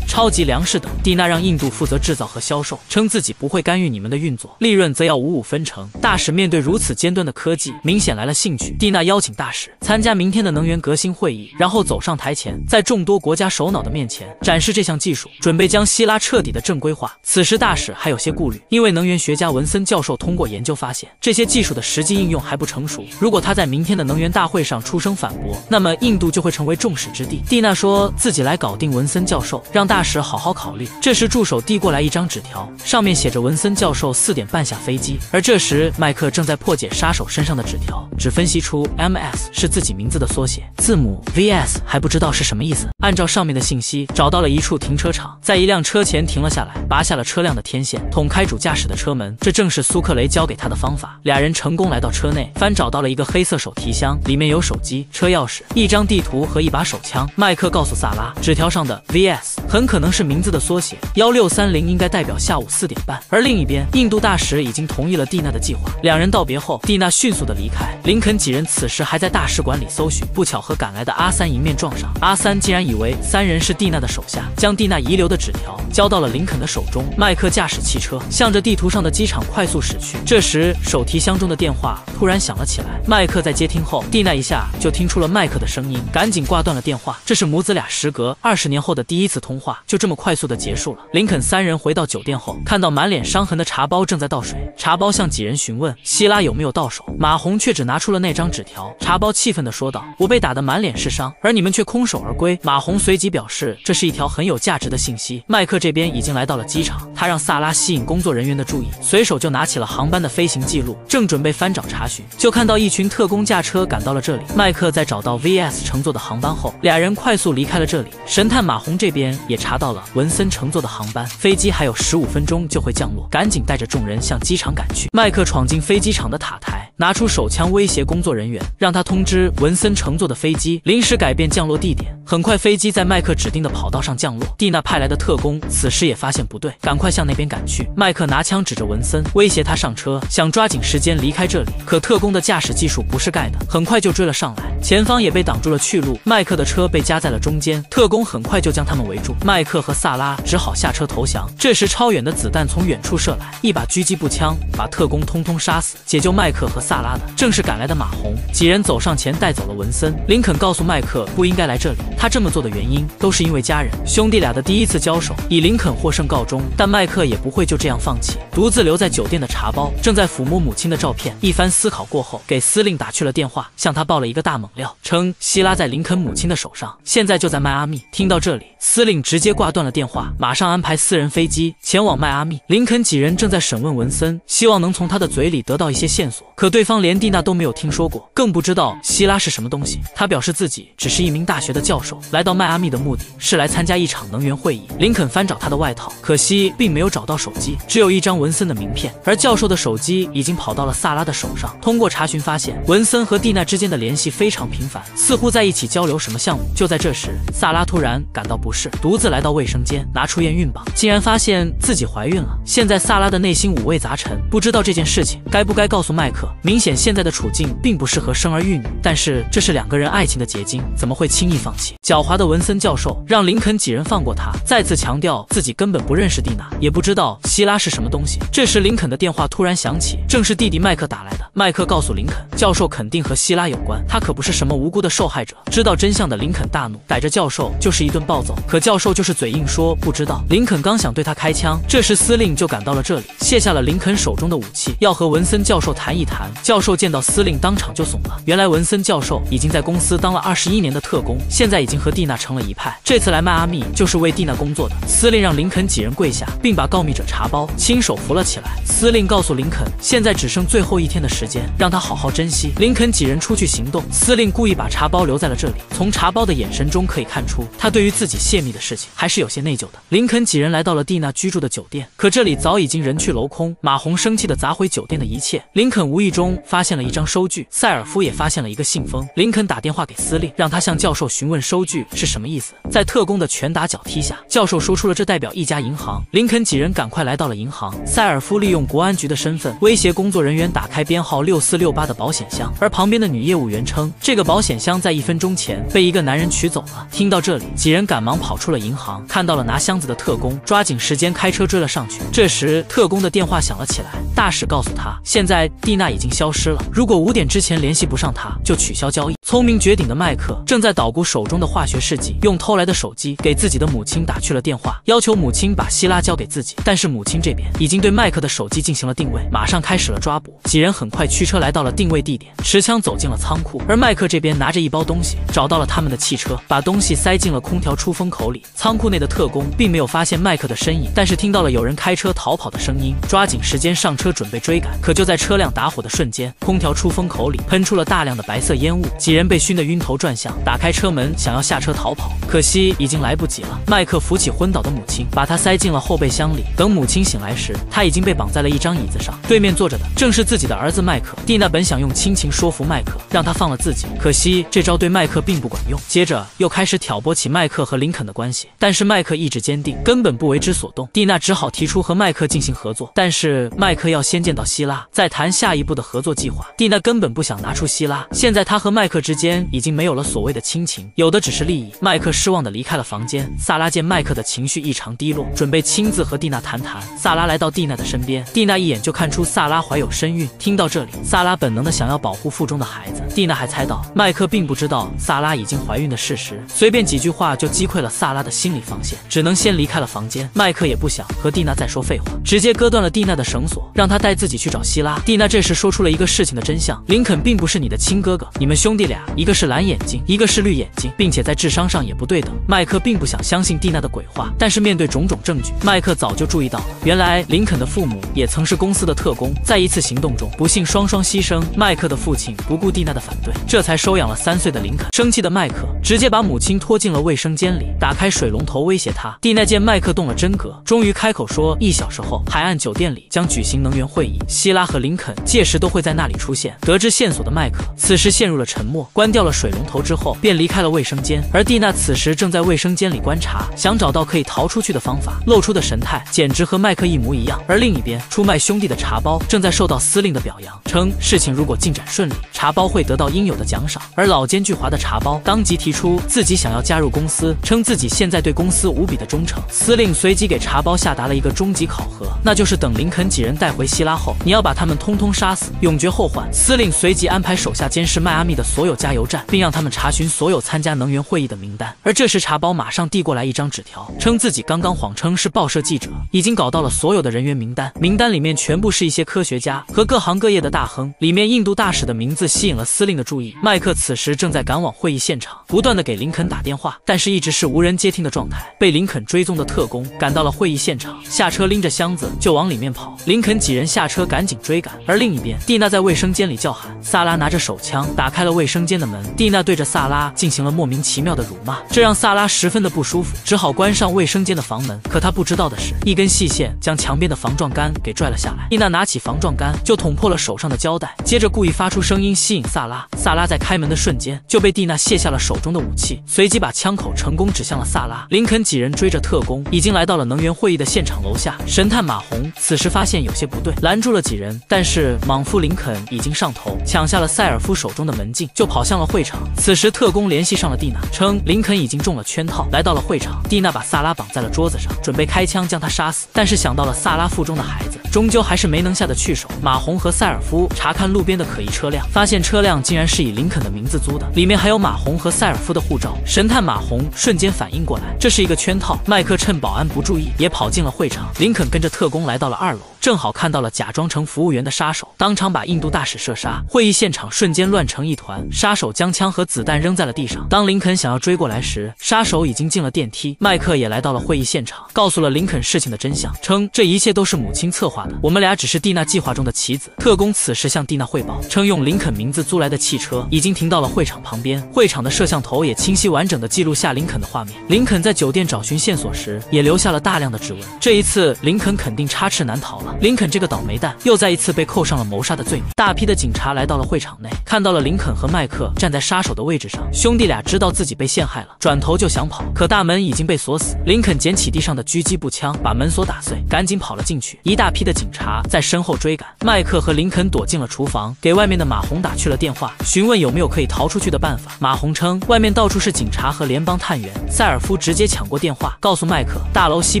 超级粮食等，蒂娜让印度负责制造和销售，称自己不会干预你们的运作，利润则要五五分成。大使面对如此尖端的科技，明显来了兴趣。蒂娜邀请大使参加明天的能源革新会议，然后走上台前，在众多国家首脑的面前展示这项技术，准备将希拉彻底的正规化。此时大使还有些顾虑，因为能源学家文森教授通过研究发现，这些技术的实际应用还不成熟。如果他在明天的能源大会上出声反驳，那么印度就会成为众矢之的。蒂娜说自己来搞定文森教授，让大。时好好考虑。这时，助手递过来一张纸条，上面写着文森教授四点半下飞机。而这时，麦克正在破解杀手身上的纸条，只分析出 M.S 是自己名字的缩写，字母 V.S 还不知道是什么意思。按照上面的信息，找到了一处停车场，在一辆车前停了下来，拔下了车辆的天线，捅开主驾驶的车门。这正是苏克雷教给他的方法。俩人成功来到车内，翻找到了一个黑色手提箱，里面有手机、车钥匙、一张地图和一把手枪。麦克告诉萨拉，纸条上的 V.S 很可。能是名字的缩写，幺六三零应该代表下午四点半。而另一边，印度大使已经同意了蒂娜的计划。两人道别后，蒂娜迅速的离开。林肯几人此时还在大使馆里搜寻，不巧和赶来的阿三迎面撞上。阿三竟然以为三人是蒂娜的手下，将蒂娜遗留的纸条交到了林肯的手中。麦克驾驶汽车向着地图上的机场快速驶去。这时，手提箱中的电话突然响了起来。麦克在接听后，蒂娜一下就听出了麦克的声音，赶紧挂断了电话。这是母子俩时隔二十年后的第一次通话，就这么快速的结束了。林肯三人回到酒店后，看到满脸伤痕的茶包正在倒水。茶包向几人询问希拉有没有到手，马红却只拿出了那张纸条。茶包气愤的说道：“我被打得满脸是伤，而你们却空手而归。”马红随即表示，这是一条很有价值的信息。麦克这边已经来到了机场，他让萨拉吸引工作人员的注意，随手就拿起了航班的飞行记录，正准备翻找查询，就看到一群特工驾车赶到了这里。麦克在找到 VS 乘坐的航班后，俩人快速离开了这里。神探马红这边也查到了文森乘坐的航班，飞机还有十五分钟就会降落，赶紧带着众人向机场赶去。麦克闯进飞机场的塔台，拿出手枪威胁工作人员，让他通知文森乘坐的飞机临时改变降落地点。很快，飞机在麦克指定的跑道上降落。蒂娜派来的特工此时也发现不对，赶快向那边赶去。麦克拿枪指着文森，威胁他上车，想抓紧时间离开这里。可特工的驾驶技术不是盖的，很快就追了上来，前方也被挡住了去路。麦克的车被夹在了中间，特工很快就将他们围住。麦麦克和萨拉只好下车投降。这时，超远的子弹从远处射来，一把狙击步枪把特工通通杀死。解救麦克和萨拉的正是赶来的马红。几人走上前带走了文森。林肯告诉麦克不应该来这里。他这么做的原因都是因为家人，兄弟俩的第一次交手以林肯获胜告终，但麦克也不会就这样放弃。独自留在酒店的茶包正在抚摸母亲的照片，一番思考过后，给司令打去了电话，向他报了一个大猛料，称希拉在林肯母亲的手上，现在就在迈阿密。听到这里，司令直接接挂断了电话，马上安排私人飞机前往迈阿密。林肯几人正在审问文森，希望能从他的嘴里得到一些线索，可对方连蒂娜都没有听说过，更不知道希拉是什么东西。他表示自己只是一名大学的教授。来到迈阿密的目的是来参加一场能源会议。林肯翻找他的外套，可惜并没有找到手机，只有一张文森的名片。而教授的手机已经跑到了萨拉的手上。通过查询发现，文森和蒂娜之间的联系非常频繁，似乎在一起交流什么项目。就在这时，萨拉突然感到不适，独自来到卫生间，拿出验孕棒，竟然发现自己怀孕了。现在萨拉的内心五味杂陈，不知道这件事情该不该告诉麦克。明显现在的处境并不适合生儿育女，但是这是两个人爱情的结晶，怎么会轻易放弃？狡猾的文森教授让林肯几人放过他，再次强调自己根本不认识蒂娜，也不知道希拉是什么东西。这时，林肯的电话突然响起，正是弟弟麦克打来的。麦克告诉林肯，教授肯定和希拉有关，他可不是什么无辜的受害者。知道真相的林肯大怒，逮着教授就是一顿暴揍。可教授就是嘴硬说不知道。林肯刚想对他开枪，这时司令就赶到了这里，卸下了林肯手中的武器，要和文森教授谈一谈。教授见到司令，当场就怂了。原来文森教授已经在公司当了二十一年的特工，现在已经和蒂娜成了一派。这次来迈阿密就是为蒂娜工作的。司令让林肯几人跪下，并把告密者茶包亲手扶了起来。司令告诉林肯，现在只剩最后一天的时间，让他好好珍惜。林肯几人出去行动，司令故意把茶包留在了这里。从茶包的眼神中可以看出，他对于自己泄密的事情还是有些内疚的。林肯几人来到了蒂娜居住的酒店，可这里早已经人去楼空。马红生气的砸毁酒店的一切。林肯无意中发现了一张收据，塞尔夫也发现了一个信封。林肯打电话给司令，让他向教授询问收据是什么意思。在特工的拳打脚踢下，教授说出了这代表一家银行。林肯几人赶快来到了银行。塞尔夫利用国安局的身份威胁工作人员打开编号六四六八的保险箱，而旁边的女业务员称，这个保险箱在一分钟前被一个男人取走了。听到这里，几人赶忙跑出了银，行看到了拿箱子的特工，抓紧时间开车追了上去。这时，特工的电话响了起来，大使告诉他，现在蒂娜已经消失了，如果五点之前联系不上他，就取消交易。聪明绝顶的麦克正在捣鼓手中的化学试剂，用偷来的手机给自己的母亲打去了电话，要求母亲把希拉交给自己。但是母亲这边已经对麦克的手机进行了定位，马上开始了抓捕。几人很快驱车来到了定位地点，持枪走进了仓库。而麦克这边拿着一包东西，找到了他们的汽车，把东西塞进了空调出风口里。仓库内的特工并没有发现麦克的身影，但是听到了有人开车逃跑的声音，抓紧时间上车。准备追赶，可就在车辆打火的瞬间，空调出风口里喷出了大量的白色烟雾，几人被熏得晕头转向，打开车门想要下车逃跑，可惜已经来不及了。麦克扶起昏倒的母亲，把她塞进了后备箱里。等母亲醒来时，她已经被绑在了一张椅子上，对面坐着的正是自己的儿子麦克。蒂娜本想用亲情说服麦克，让他放了自己，可惜这招对麦克并不管用。接着又开始挑拨起麦克和林肯的关系，但是麦克意志坚定，根本不为之所动。蒂娜只好提出和麦克进行合作，但是麦克要先见到希拉，再谈下一步的合作计划。蒂娜根本不想拿出希拉，现在他和麦克之间已经没有了所谓的亲情，有的只是利益。麦克失望的离开了房间。萨拉见麦克的情绪异常低落，准备亲自和蒂娜谈谈。萨拉来到蒂娜的身边，蒂娜一眼就看出萨拉怀有身孕。听到这里，萨拉本能的想要保护腹中的孩子。蒂娜还猜到麦克并不知道萨拉已经怀孕的事实，随便几句话就击溃了萨拉的心心理防线，只能先离开了房间。麦克也不想和蒂娜再说废话，直接割断了蒂娜的绳索，让她带自己去找希拉。蒂娜这时说出了一个事情的真相：林肯并不是你的亲哥哥，你们兄弟俩一个是蓝眼睛，一个是绿眼睛，并且在智商上也不对等。麦克并不想相信蒂娜的鬼话，但是面对种种证据，麦克早就注意到了，原来林肯的父母也曾是公司的特工，在一次行动中不幸双双牺牲。麦克的父亲不顾蒂娜的反对，这才收养了三岁的林肯。生气的麦克直接把母亲拖进了卫生间里，打开水龙龙头威胁他。蒂娜见麦克动了真格，终于开口说：一小时后，海岸酒店里将举行能源会议，希拉和林肯届时都会在那里出现。得知线索的麦克此时陷入了沉默，关掉了水龙头之后便离开了卫生间。而蒂娜此时正在卫生间里观察，想找到可以逃出去的方法，露出的神态简直和麦克一模一样。而另一边，出卖兄弟的茶包正在受到司令的表扬，称事情如果进展顺利，茶包会得到应有的奖赏。而老奸巨猾的茶包当即提出自己想要加入公司，称自己现在对公司无比的忠诚。司令随即给茶包下达了一个终极考核，那就是等林肯几人带回希拉后，你要把他们通通杀死，永绝后患。司令随即安排手下监视迈阿密的所有加油站，并让他们查询所有参加能源会议的名单。而这时，茶包马上递过来一张纸条，称自己刚刚谎称是报社记者，已经搞到了所有的人员名单，名单里面全部是一些科学家和各行各业的大亨，里面印度大使的名字吸引了司令的注意。麦克此时正在赶往会议现场，不断的给林肯打电话，但是一直是无人接听的状态。被林肯追踪的特工赶到了会议现场，下车拎着箱子就往里面跑。林肯几人下车赶紧追赶，而另一边，蒂娜在卫生间里叫喊。萨拉拿着手枪打开了卫生间的门，蒂娜对着萨拉进行了莫名其妙的辱骂，这让萨拉十分的不舒服，只好关上卫生间的房门。可他不知道的是，一根细线将墙边的防撞杆给拽了下来。蒂娜拿起防撞杆就捅破了手上的胶带，接着故意发出声音吸引萨拉。萨拉在开门的瞬间就被蒂娜卸下了手中的武器，随即把枪口成功指向了萨拉。林肯几人追着特工已经来到了能源会议的现场楼下。神探马红此时发现有些不对，拦住了几人，但是莽夫林肯已经上头，抢下了塞尔夫手中的门禁，就跑向了会场。此时特工联系上了蒂娜，称林肯已经中了圈套，来到了会场。蒂娜把萨拉绑在了桌子上，准备开枪将他杀死，但是想到了萨拉腹中的孩子，终究还是没能下得去手。马红和塞尔夫查看路边的可疑车辆，发现车辆竟然是以林肯的名字租的，里面还有马红和塞尔夫的护照。神探马红瞬间反应过来，这是一个圈套。麦克趁保安不注意，也跑进了会场。林肯跟着特工来到了二楼。正好看到了假装成服务员的杀手，当场把印度大使射杀。会议现场瞬间乱成一团，杀手将枪和子弹扔在了地上。当林肯想要追过来时，杀手已经进了电梯。麦克也来到了会议现场，告诉了林肯事情的真相，称这一切都是母亲策划的，我们俩只是蒂娜计划中的棋子。特工此时向蒂娜汇报，称用林肯名字租来的汽车已经停到了会场旁边，会场的摄像头也清晰完整的记录下林肯的画面。林肯在酒店找寻线索时，也留下了大量的指纹。这一次，林肯肯定插翅难逃了。林肯这个倒霉蛋又再一次被扣上了谋杀的罪名。大批的警察来到了会场内，看到了林肯和麦克站在杀手的位置上。兄弟俩知道自己被陷害了，转头就想跑，可大门已经被锁死。林肯捡起地上的狙击步枪，把门锁打碎，赶紧跑了进去。一大批的警察在身后追赶。麦克和林肯躲进了厨房，给外面的马红打去了电话，询问有没有可以逃出去的办法。马红称外面到处是警察和联邦探员。塞尔夫直接抢过电话，告诉麦克，大楼西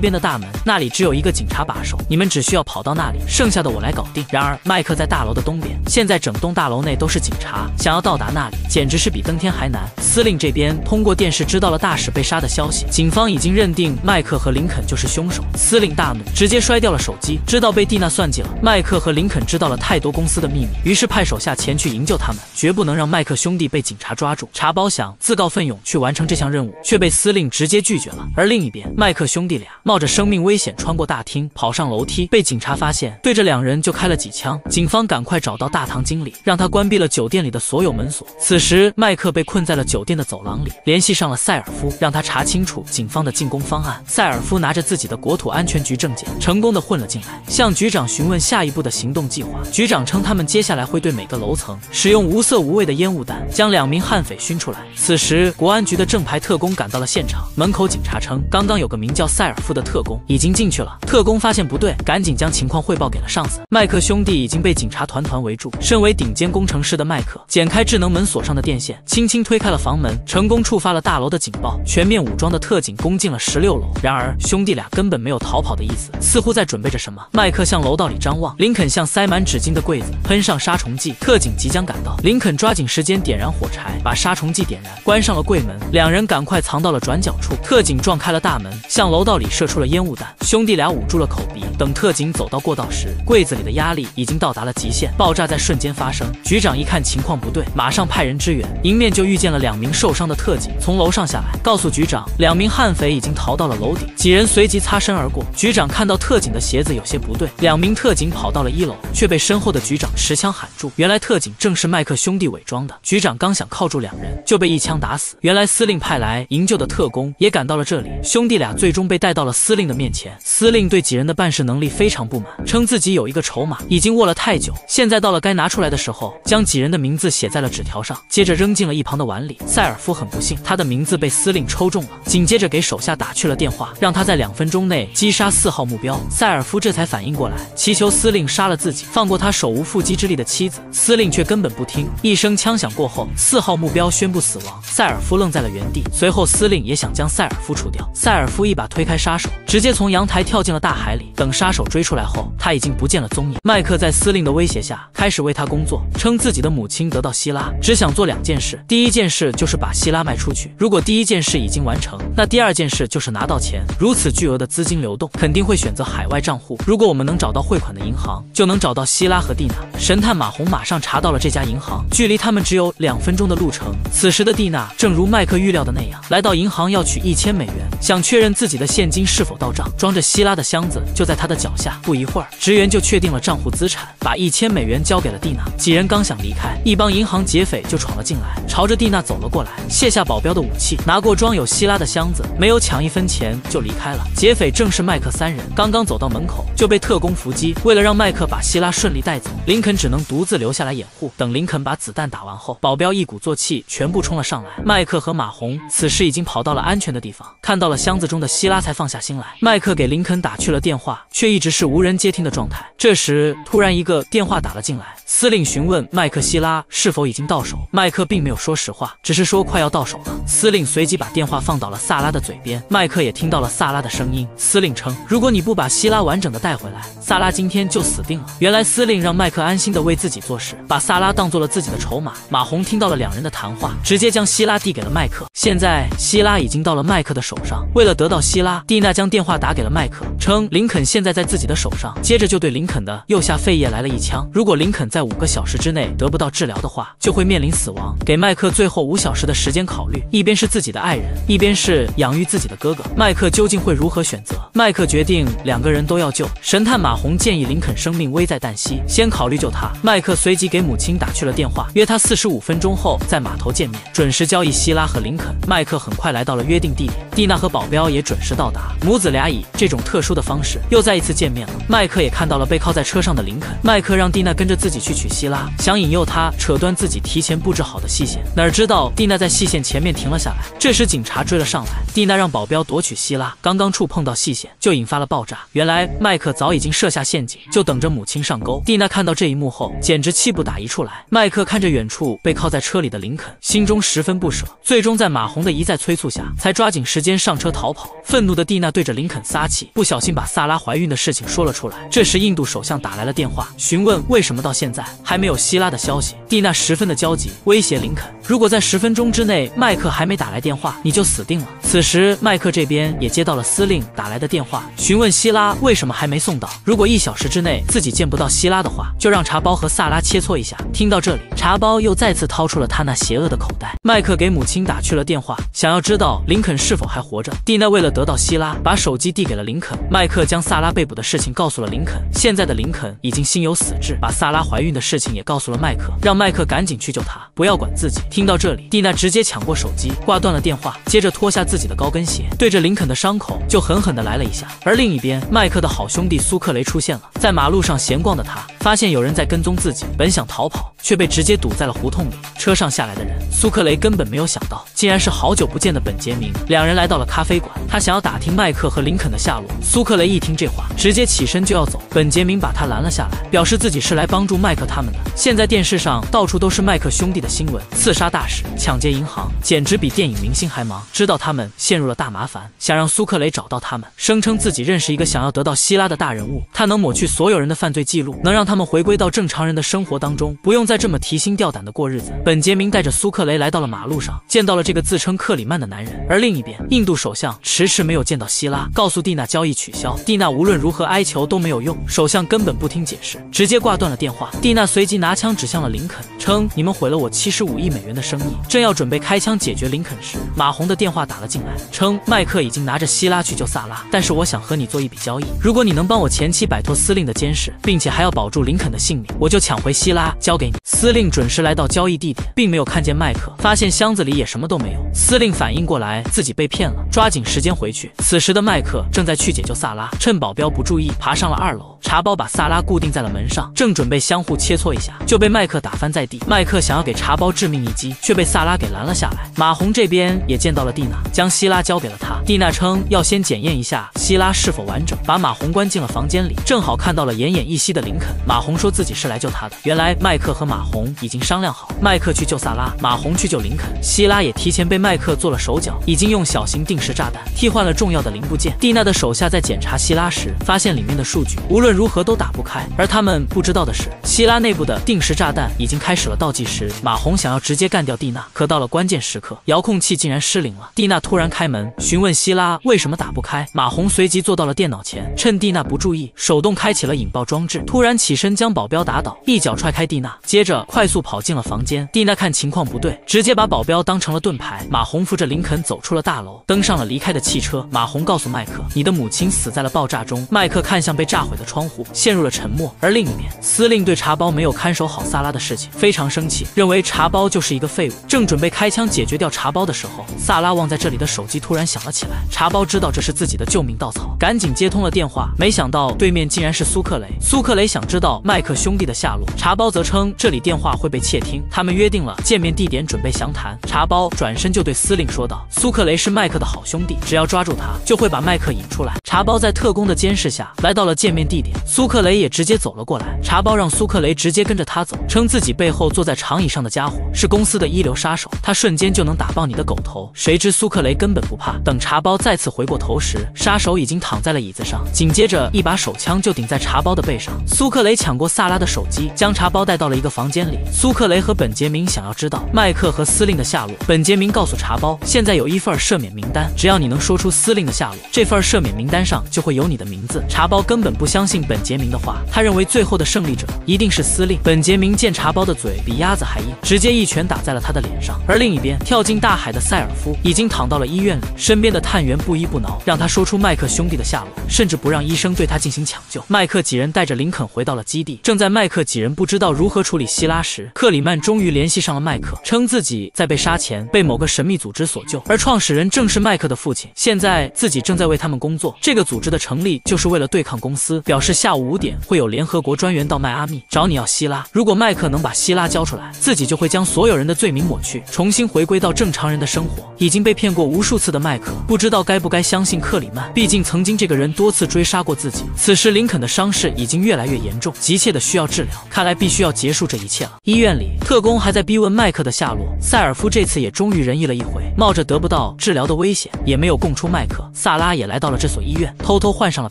边的大门那里只有一个警察把守，你们只需要跑跑到那里。剩下的我来搞定。然而，麦克在大楼的东边，现在整栋大楼内都是警察，想要到达那里，简直是比登天还难。司令这边通过电视知道了大使被杀的消息，警方已经认定麦克和林肯就是凶手。司令大怒，直接摔掉了手机，知道被蒂娜算计了。麦克和林肯知道了太多公司的秘密，于是派手下前去营救他们，绝不能让麦克兄弟被警察抓住。茶包想自告奋勇去完成这项任务，却被司令直接拒绝了。而另一边，麦克兄弟俩冒着生命危险穿过大厅，跑上楼梯，被警察。察发现，对着两人就开了几枪。警方赶快找到大堂经理，让他关闭了酒店里的所有门锁。此时，麦克被困在了酒店的走廊里，联系上了塞尔夫，让他查清楚警方的进攻方案。塞尔夫拿着自己的国土安全局证件，成功的混了进来，向局长询问下一步的行动计划。局长称，他们接下来会对每个楼层使用无色无味的烟雾弹，将两名悍匪熏出来。此时，国安局的正牌特工赶到了现场，门口警察称，刚刚有个名叫塞尔夫的特工已经进去了。特工发现不对，赶紧将情况汇报给了上司。麦克兄弟已经被警察团团围住。身为顶尖工程师的麦克，剪开智能门锁上的电线，轻轻推开了房门，成功触发了大楼的警报。全面武装的特警攻进了十六楼。然而，兄弟俩根本没有逃跑的意思，似乎在准备着什么。麦克向楼道里张望，林肯向塞满纸巾的柜子喷上杀虫剂。特警即将赶到，林肯抓紧时间点燃火柴，把杀虫剂点燃，关上了柜门。两人赶快藏到了转角处。特警撞开了大门，向楼道里射出了烟雾弹。兄弟俩捂住了口鼻。等特警走走到过道时，柜子里的压力已经到达了极限，爆炸在瞬间发生。局长一看情况不对，马上派人支援，迎面就遇见了两名受伤的特警，从楼上下来，告诉局长，两名悍匪已经逃到了楼顶。几人随即擦身而过。局长看到特警的鞋子有些不对，两名特警跑到了一楼，却被身后的局长持枪喊住。原来特警正是麦克兄弟伪装的。局长刚想铐住两人，就被一枪打死。原来司令派来营救的特工也赶到了这里，兄弟俩最终被带到了司令的面前。司令对几人的办事能力非常不满，称自己有一个筹码已经握了太久，现在到了该拿出来的时候。将几人的名字写在了纸条上，接着扔进了一旁的碗里。塞尔夫很不幸，他的名字被司令抽中了。紧接着给手下打去了电话，让他在两分钟内击杀四号目标。塞尔夫这才反应过来，祈求司令杀了自己，放过他手无缚鸡之力的妻子。司令却根本不听。一声枪响过后，四号目标宣布死亡。塞尔夫愣在了原地。随后司令也想将塞尔夫除掉。塞尔夫一把推开杀手，直接从阳台跳进了大海里。等杀手追出来后，他已经不见了踪影。麦克在司令的威胁下，开始为他工作。称自己的母亲得到希拉，只想做两件事。第一件事就是把希拉卖出去。如果第一件事已经完成，那第二件事就是拿到钱。如此巨额的资金流动，肯定会选择海外账户。如果我们能找到汇款的银行，就能找到希拉和蒂娜。神探马红马上查到了这家银行，距离他们只有两分钟的路程。此时的蒂娜正如麦克预料的那样，来到银行要取一千美元，想确认自己的现金是否到账。装着希拉的箱子就在他的脚下。不一会儿，职员就确定了账户资产，把一千美元交给了蒂娜。几人刚。想离开，一帮银行劫匪就闯了进来，朝着蒂娜走了过来，卸下保镖的武器，拿过装有希拉的箱子，没有抢一分钱就离开了。劫匪正是麦克三人，刚刚走到门口就被特工伏击。为了让麦克把希拉顺利带走，林肯只能独自留下来掩护。等林肯把子弹打完后，保镖一鼓作气全部冲了上来。麦克和马红此时已经跑到了安全的地方，看到了箱子中的希拉才放下心来。麦克给林肯打去了电话，却一直是无人人接听的状态。这时突然一个电话打了进来，司令询问。麦克希拉是否已经到手？麦克并没有说实话，只是说快要到手了。司令随即把电话放到了萨拉的嘴边，麦克也听到了萨拉的声音。司令称，如果你不把希拉完整的带回来，萨拉今天就死定了。原来司令让麦克安心的为自己做事，把萨拉当做了自己的筹码。马红听到了两人的谈话，直接将希拉递给了麦克。现在希拉已经到了麦克的手上，为了得到希拉，蒂娜将电话打给了麦克，称林肯现在在自己的手上。接着就对林肯的右下肺叶来了一枪。如果林肯在五个小时之内得不到治疗的话，就会面临死亡。给麦克最后五小时的时间考虑，一边是自己的爱人，一边是养育自己的哥哥，麦克究竟会如何选择？麦克决定两个人都要救。神探马红建议林肯生命危在旦夕，先考虑救他。麦克随即给母亲打去了电话，约他四十五分钟后在码头见面，准时交易希拉和林肯。麦克很快来到了约定地点，蒂娜和保镖也准时到达，母子俩以这种特殊的方式又再一次见面了。麦克也看到了被铐在车上的林肯，麦克让蒂娜跟着自己去取希拉，想引诱他扯断自己提前布置好的细线，哪知道蒂娜在细线前面停了下来。这时警察追了上来，蒂娜让保镖夺取希拉，刚刚触碰到细线就引发了爆炸。原来麦克早已经设下陷阱，就等着母亲上钩。蒂娜看到这一幕后，简直气不打一处来。麦克看着远处被铐在车里的林肯，心中十分不舍。最终在马红的一再催促下，才抓紧时间上车逃跑。愤怒的蒂娜对着林肯撒气，不小心把萨拉怀孕的事情说了出来。这时印度首相打来了电话，询问为什么到现在还没有希拉的消息。蒂娜十分的焦急，威胁林肯，如果在十分钟之内麦克还没打来电话，你就死定了。此时麦克这边也接到了司令打来的电话，询问希拉为什么还没送到。如果一小时之内自己见不到希拉的话，就让茶包和萨拉切磋一下。听到这里，茶包又再次掏出了他那邪恶的口袋。麦克给母亲打去了电话，想要知道林肯是否还活着。蒂娜为了得到希拉，把手机递给了林肯。麦克将萨拉被捕的事情告诉了林肯。现在的林肯已经心有死志，把萨拉怀孕的事情也告诉了麦克，让麦克赶紧去救她，不要管自己。听到这里，蒂娜直接抢过手机，挂断了电话，接着脱下自己的高跟鞋，对着林肯的伤口就狠狠地来了一下。而另一边，麦克的好兄弟苏克雷出现了，在马路上闲逛的他，发现有人在跟踪自己，本想逃跑，却被直接堵在了胡同里。车上下来的人，苏克雷根本没有想到，竟然是好久不见的本杰明。两人来到了咖啡馆，他想要打听麦克和林肯的下落。苏克雷一听这话，直接起身就要走，本杰明把他拦了下来，表示自己是来帮助麦克他们的。现在电视上到处都是麦克兄弟的新闻，刺杀大使、抢劫银行，简直比电影明星还忙。知道他们陷入了大麻烦，想让苏克雷找到他们，声称自己认识一个想要得到希拉的大人物，他能抹去所有人的犯罪记录，能让他们回归到正常人的生活当中，不用再这么提心吊胆的过日子。本杰明带着苏克雷来到了马路上，见到了这个自称克里曼的男人。而另一边，印度首相迟迟没有见到希拉，告诉蒂娜交易取消。蒂娜无论如何哀求都没有用，首相根本不听解释，直接挂断了电话。蒂娜随即拿枪指向了林肯，称：“你们毁了我七十五亿美元的生意。”正要准备开枪解决林肯时，马洪的电话打了进来，称麦克已经拿着希拉去救萨拉，但是我想和你做一笔交易，如果你能帮我前妻摆脱司令的监视，并且还要保住林肯的性命，我就抢回希拉交给你。司令准时来到交易地点，并没有看见麦克，发现箱子里也什么都没有。司令反应过来自己被骗了，抓紧时间回去。此时的麦克正在去解救萨拉，趁保镖不注意，爬上了二楼。茶包把萨拉固定在了门上，正准备相互切磋一下，就被麦克打翻在地。麦克想要给茶包致命一击，却被萨拉给拦了下来。马红这边也见到了蒂娜，将希拉交给了他。蒂娜称要先检验一下希拉是否完整，把马红关进了房间里，正好看到了奄奄一息的林肯。马红说自己是来救他的。原来麦克和马红已经商量好，麦克去救萨拉，马红去救林肯。希拉也提前被麦克做了手脚，已经用小型定时炸弹替换了重要的零部件。蒂娜的手下在检查希拉时，发现里面的数据无论如何都打不开。而他们不知道的是，希拉内部的定时炸弹已经开始了倒计时。马红想要直接干掉蒂娜，可到了关键时刻，遥控器竟然失灵了。蒂娜突然开门，询问希拉为什么打不开。马红随即坐到了电脑前，趁蒂娜不注意，手动开启了引爆装置。突然起身将保镖打倒，一脚踹开蒂娜，接着快速跑进了房间。蒂娜看情况不对，直接把保镖当成了盾牌。马红扶着林肯走出了大楼，登上了离开的汽车。马红告诉麦克：“你的母亲死在了爆炸中。”麦克看向被炸毁的窗户，陷入了沉默。而另一边，司令对茶包没有看守好萨拉的事情非常生气，认为茶包就是一个废物。正准备开枪解决掉茶包的时候，萨拉忘在这里的手机突然响了起来。茶包知道这是自己的救命稻草，赶紧接通了电话。没想到对面竟然是苏克雷。苏克雷想知道麦克兄弟的下落，茶包则称这里电话会被窃听，他们约定了见面地点，准备详谈。茶包转身就对司令说道：“苏克雷是麦克的好兄弟，只要抓住他，就会把麦克引出来。”茶包在特工的监视下来到了见面地点，苏克雷也直接走了过来。茶包让苏克雷直接跟着他走，称自己背后坐在长椅上的家伙是公司的一流杀手，他瞬间就能打爆你的狗头。谁知苏克雷根本不怕，等茶包再次回过头时，杀手已经躺在了椅子上，紧接着一把手枪就顶在茶包的背上。苏克雷抢过萨拉的手机，将茶包带到了一个房间里。苏克雷和本杰明想要知道麦克和司令的下落。本杰明告诉茶包，现在有一份赦免名单，只要你能说出司令的下落，这份赦免名单上就会有你的名字。茶包包根本不相信本杰明的话，他认为最后的胜利者一定是司令。本杰明见茶包的嘴比鸭子还硬，直接一拳打在了他的脸上。而另一边，跳进大海的塞尔夫已经躺到了医院里，身边的探员不依不挠，让他说出麦克兄弟的下落，甚至不让医生对他进行抢救。麦克几人带着林肯回到了基地，正在麦克几人不知道如何处理希拉时，克里曼终于联系上了麦克，称自己在被杀前被某个神秘组织所救，而创始人正是麦克的父亲。现在自己正在为他们工作。这个组织的成立就是为了对抗公司，表示下午五点会有联合国专员到迈阿密找你要希拉。如果麦克能把希拉交出来，自己就会将所有人的罪名抹去，重新回归到正常人的生活。已经被骗过无数次的麦克，不知道该不该相信克里曼，毕竟曾经这个人多次追杀过自己。此时林肯的伤势已经越来越严重，急切的需要治疗，看来必须要结束这一切了。医院里，特工还在逼问麦克的下落。塞尔夫这次也终于仁义了一回，冒着得不到治疗的危险，也没有供出麦克。萨拉也来到了这所医院，偷偷换上了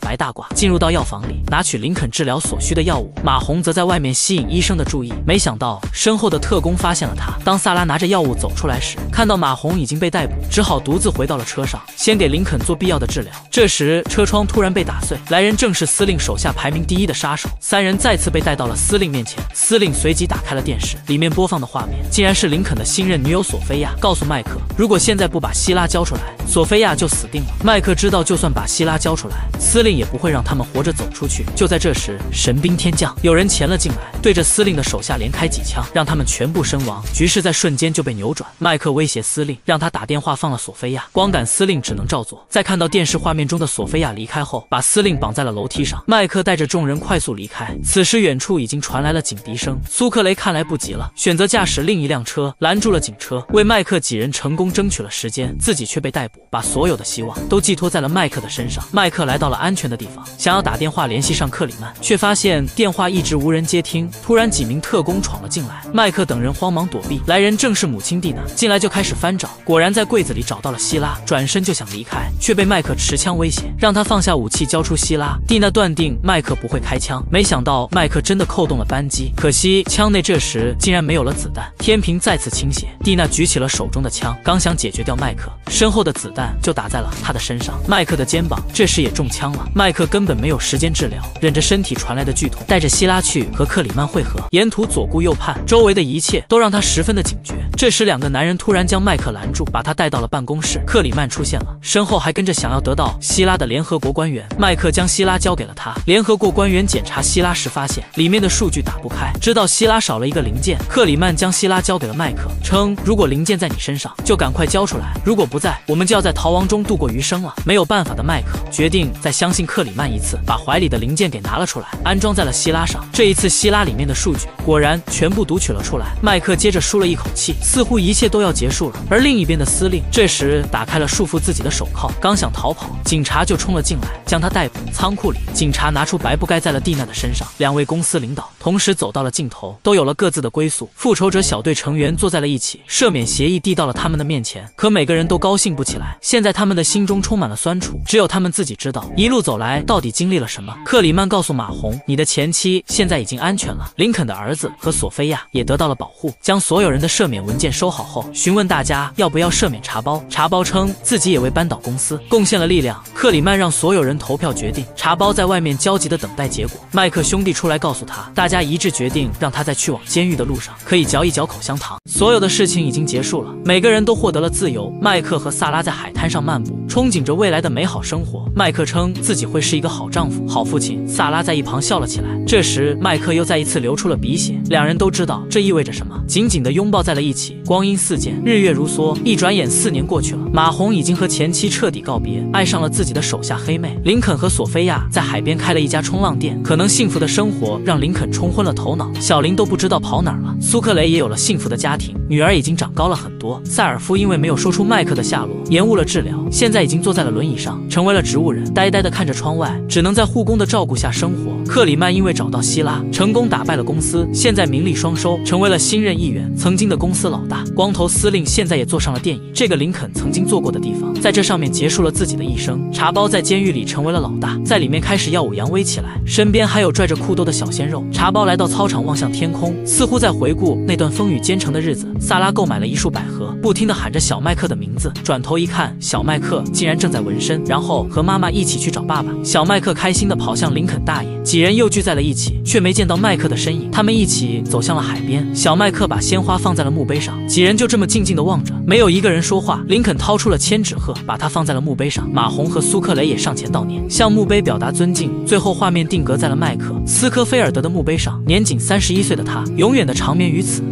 白大褂，进入到药房里。拿取林肯治疗所需的药物，马红则在外面吸引医生的注意。没想到身后的特工发现了他。当萨拉拿着药物走出来时，看到马红已经被逮捕，只好独自回到了车上，先给林肯做必要的治疗。这时车窗突然被打碎，来人正是司令手下排名第一的杀手。三人再次被带到了司令面前，司令随即打开了电视，里面播放的画面竟然是林肯的新任女友索菲亚，告诉麦克，如果现在不把希拉交出来，索菲亚就死定了。麦克知道，就算把希拉交出来，司令也不会让他们活着走出去。就在这时，神兵天降，有人潜了进来，对着司令的手下连开几枪，让他们全部身亡。局势在瞬间就被扭转。麦克威胁司令，让他打电话放了索菲亚。光杆司令只能照做。在看到电视画面中的索菲亚离开后，把司令绑在了楼梯上。麦克带着众人快速离开。此时远处已经传来了警笛声。苏克雷看来不急了，选择驾驶另一辆车拦住了警车，为麦克几人成功争取了时间，自己却被逮捕。把所有的希望都寄托在了麦克的身上。麦克来到了安全的地方，想要打电话联系上克里曼，却发现电话一直无人接听。突然，几名特工闯了进来，麦克等人慌忙躲避。来人正是母亲蒂娜，进来就开始翻找，果然在柜子里找到了希拉，转身就想离开，却被麦克持枪威胁，让他放下武器，交出希拉。蒂娜断定麦克不会开枪，没想到麦克真的扣动了扳机，可惜枪内这时竟然没有了子弹，天平再次倾斜。蒂娜举起了手中的枪，刚想解决掉麦克，身后的子弹。就打在了他的身上，麦克的肩膀这时也中枪了。麦克根本没有时间治疗，忍着身体传来的剧痛，带着希拉去和克里曼会合。沿途左顾右盼，周围的一切都让他十分的警觉。这时，两个男人突然将麦克拦住，把他带到了办公室。克里曼出现了，身后还跟着想要得到希拉的联合国官员。麦克将希拉交给了他。联合国官员检查希拉时发现里面的数据打不开，知道希拉少了一个零件。克里曼将希拉交给了麦克，称如果零件在你身上，就赶快交出来；如果不在，我们就要在逃亡中度过余生了。没有办法的麦克决定再相信克里曼一次，把怀里的零件给拿了出来，安装在了希拉上。这一次，希拉里面的数据果然全部读取了出来。麦克接着舒了一口气。似乎一切都要结束了，而另一边的司令这时打开了束缚自己的手铐，刚想逃跑，警察就冲了进来，将他逮捕。仓库里，警察拿出白布盖在了蒂娜的身上。两位公司领导同时走到了尽头，都有了各自的归宿。复仇者小队成员坐在了一起，赦免协议递到了他们的面前，可每个人都高兴不起来。现在他们的心中充满了酸楚，只有他们自己知道一路走来到底你经历了什么。克里曼告诉马洪：“你的前妻现在已经安全了，林肯的儿子和索菲亚也得到了保护。”将所有人的赦免文。件收好后，询问大家要不要赦免茶包。茶包称自己也为扳倒公司贡献了力量。克里曼让所有人投票决定。茶包在外面焦急的等待结果。麦克兄弟出来告诉他，大家一致决定让他在去往监狱的路上可以嚼一嚼口香糖。所有的事情已经结束了，每个人都获得了自由。麦克和萨拉在海滩上漫步，憧憬着未来的美好生活。麦克称自己会是一个好丈夫、好父亲。萨拉在一旁笑了起来。这时，麦克又再一次流出了鼻血。两人都知道这意味着什么，紧紧的拥抱在了一起。光阴似箭，日月如梭，一转眼四年过去了。马红已经和前妻彻底告别，爱上了自己的手下黑妹林肯和索菲亚，在海边开了一家冲浪店。可能幸福的生活让林肯冲昏了头脑，小林都不知道跑哪儿了。苏克雷也有了幸福的家庭，女儿已经长高了很多。塞尔夫因为没有说出麦克的下落，延误了治疗，现在已经坐在了轮椅上，成为了植物人，呆呆地看着窗外，只能在护工的照顾下生活。克里曼因为找到希拉，成功打败了公司，现在名利双收，成为了新任议员。曾经的公司老大。光头司令现在也坐上了电影，这个林肯曾经坐过的地方，在这上面结束了自己的一生。茶包在监狱里成为了老大，在里面开始耀武扬威起来，身边还有拽着裤兜的小鲜肉。茶包来到操场，望向天空，似乎在回顾那段风雨兼程的日子。萨拉购买了一束百合，不停地喊着小麦克的名字，转头一看，小麦克竟然正在纹身，然后和妈妈一起去找爸爸。小麦克开心地跑向林肯大爷，几人又聚在了一起，却没见到麦克的身影。他们一起走向了海边，小麦克把鲜花放在了墓碑上。几人就这么静静地望着，没有一个人说话。林肯掏出了千纸鹤，把它放在了墓碑上。马红和苏克雷也上前悼念，向墓碑表达尊敬。最后，画面定格在了麦克斯科菲尔德的墓碑上，年仅三十一岁的他，永远的长眠于此。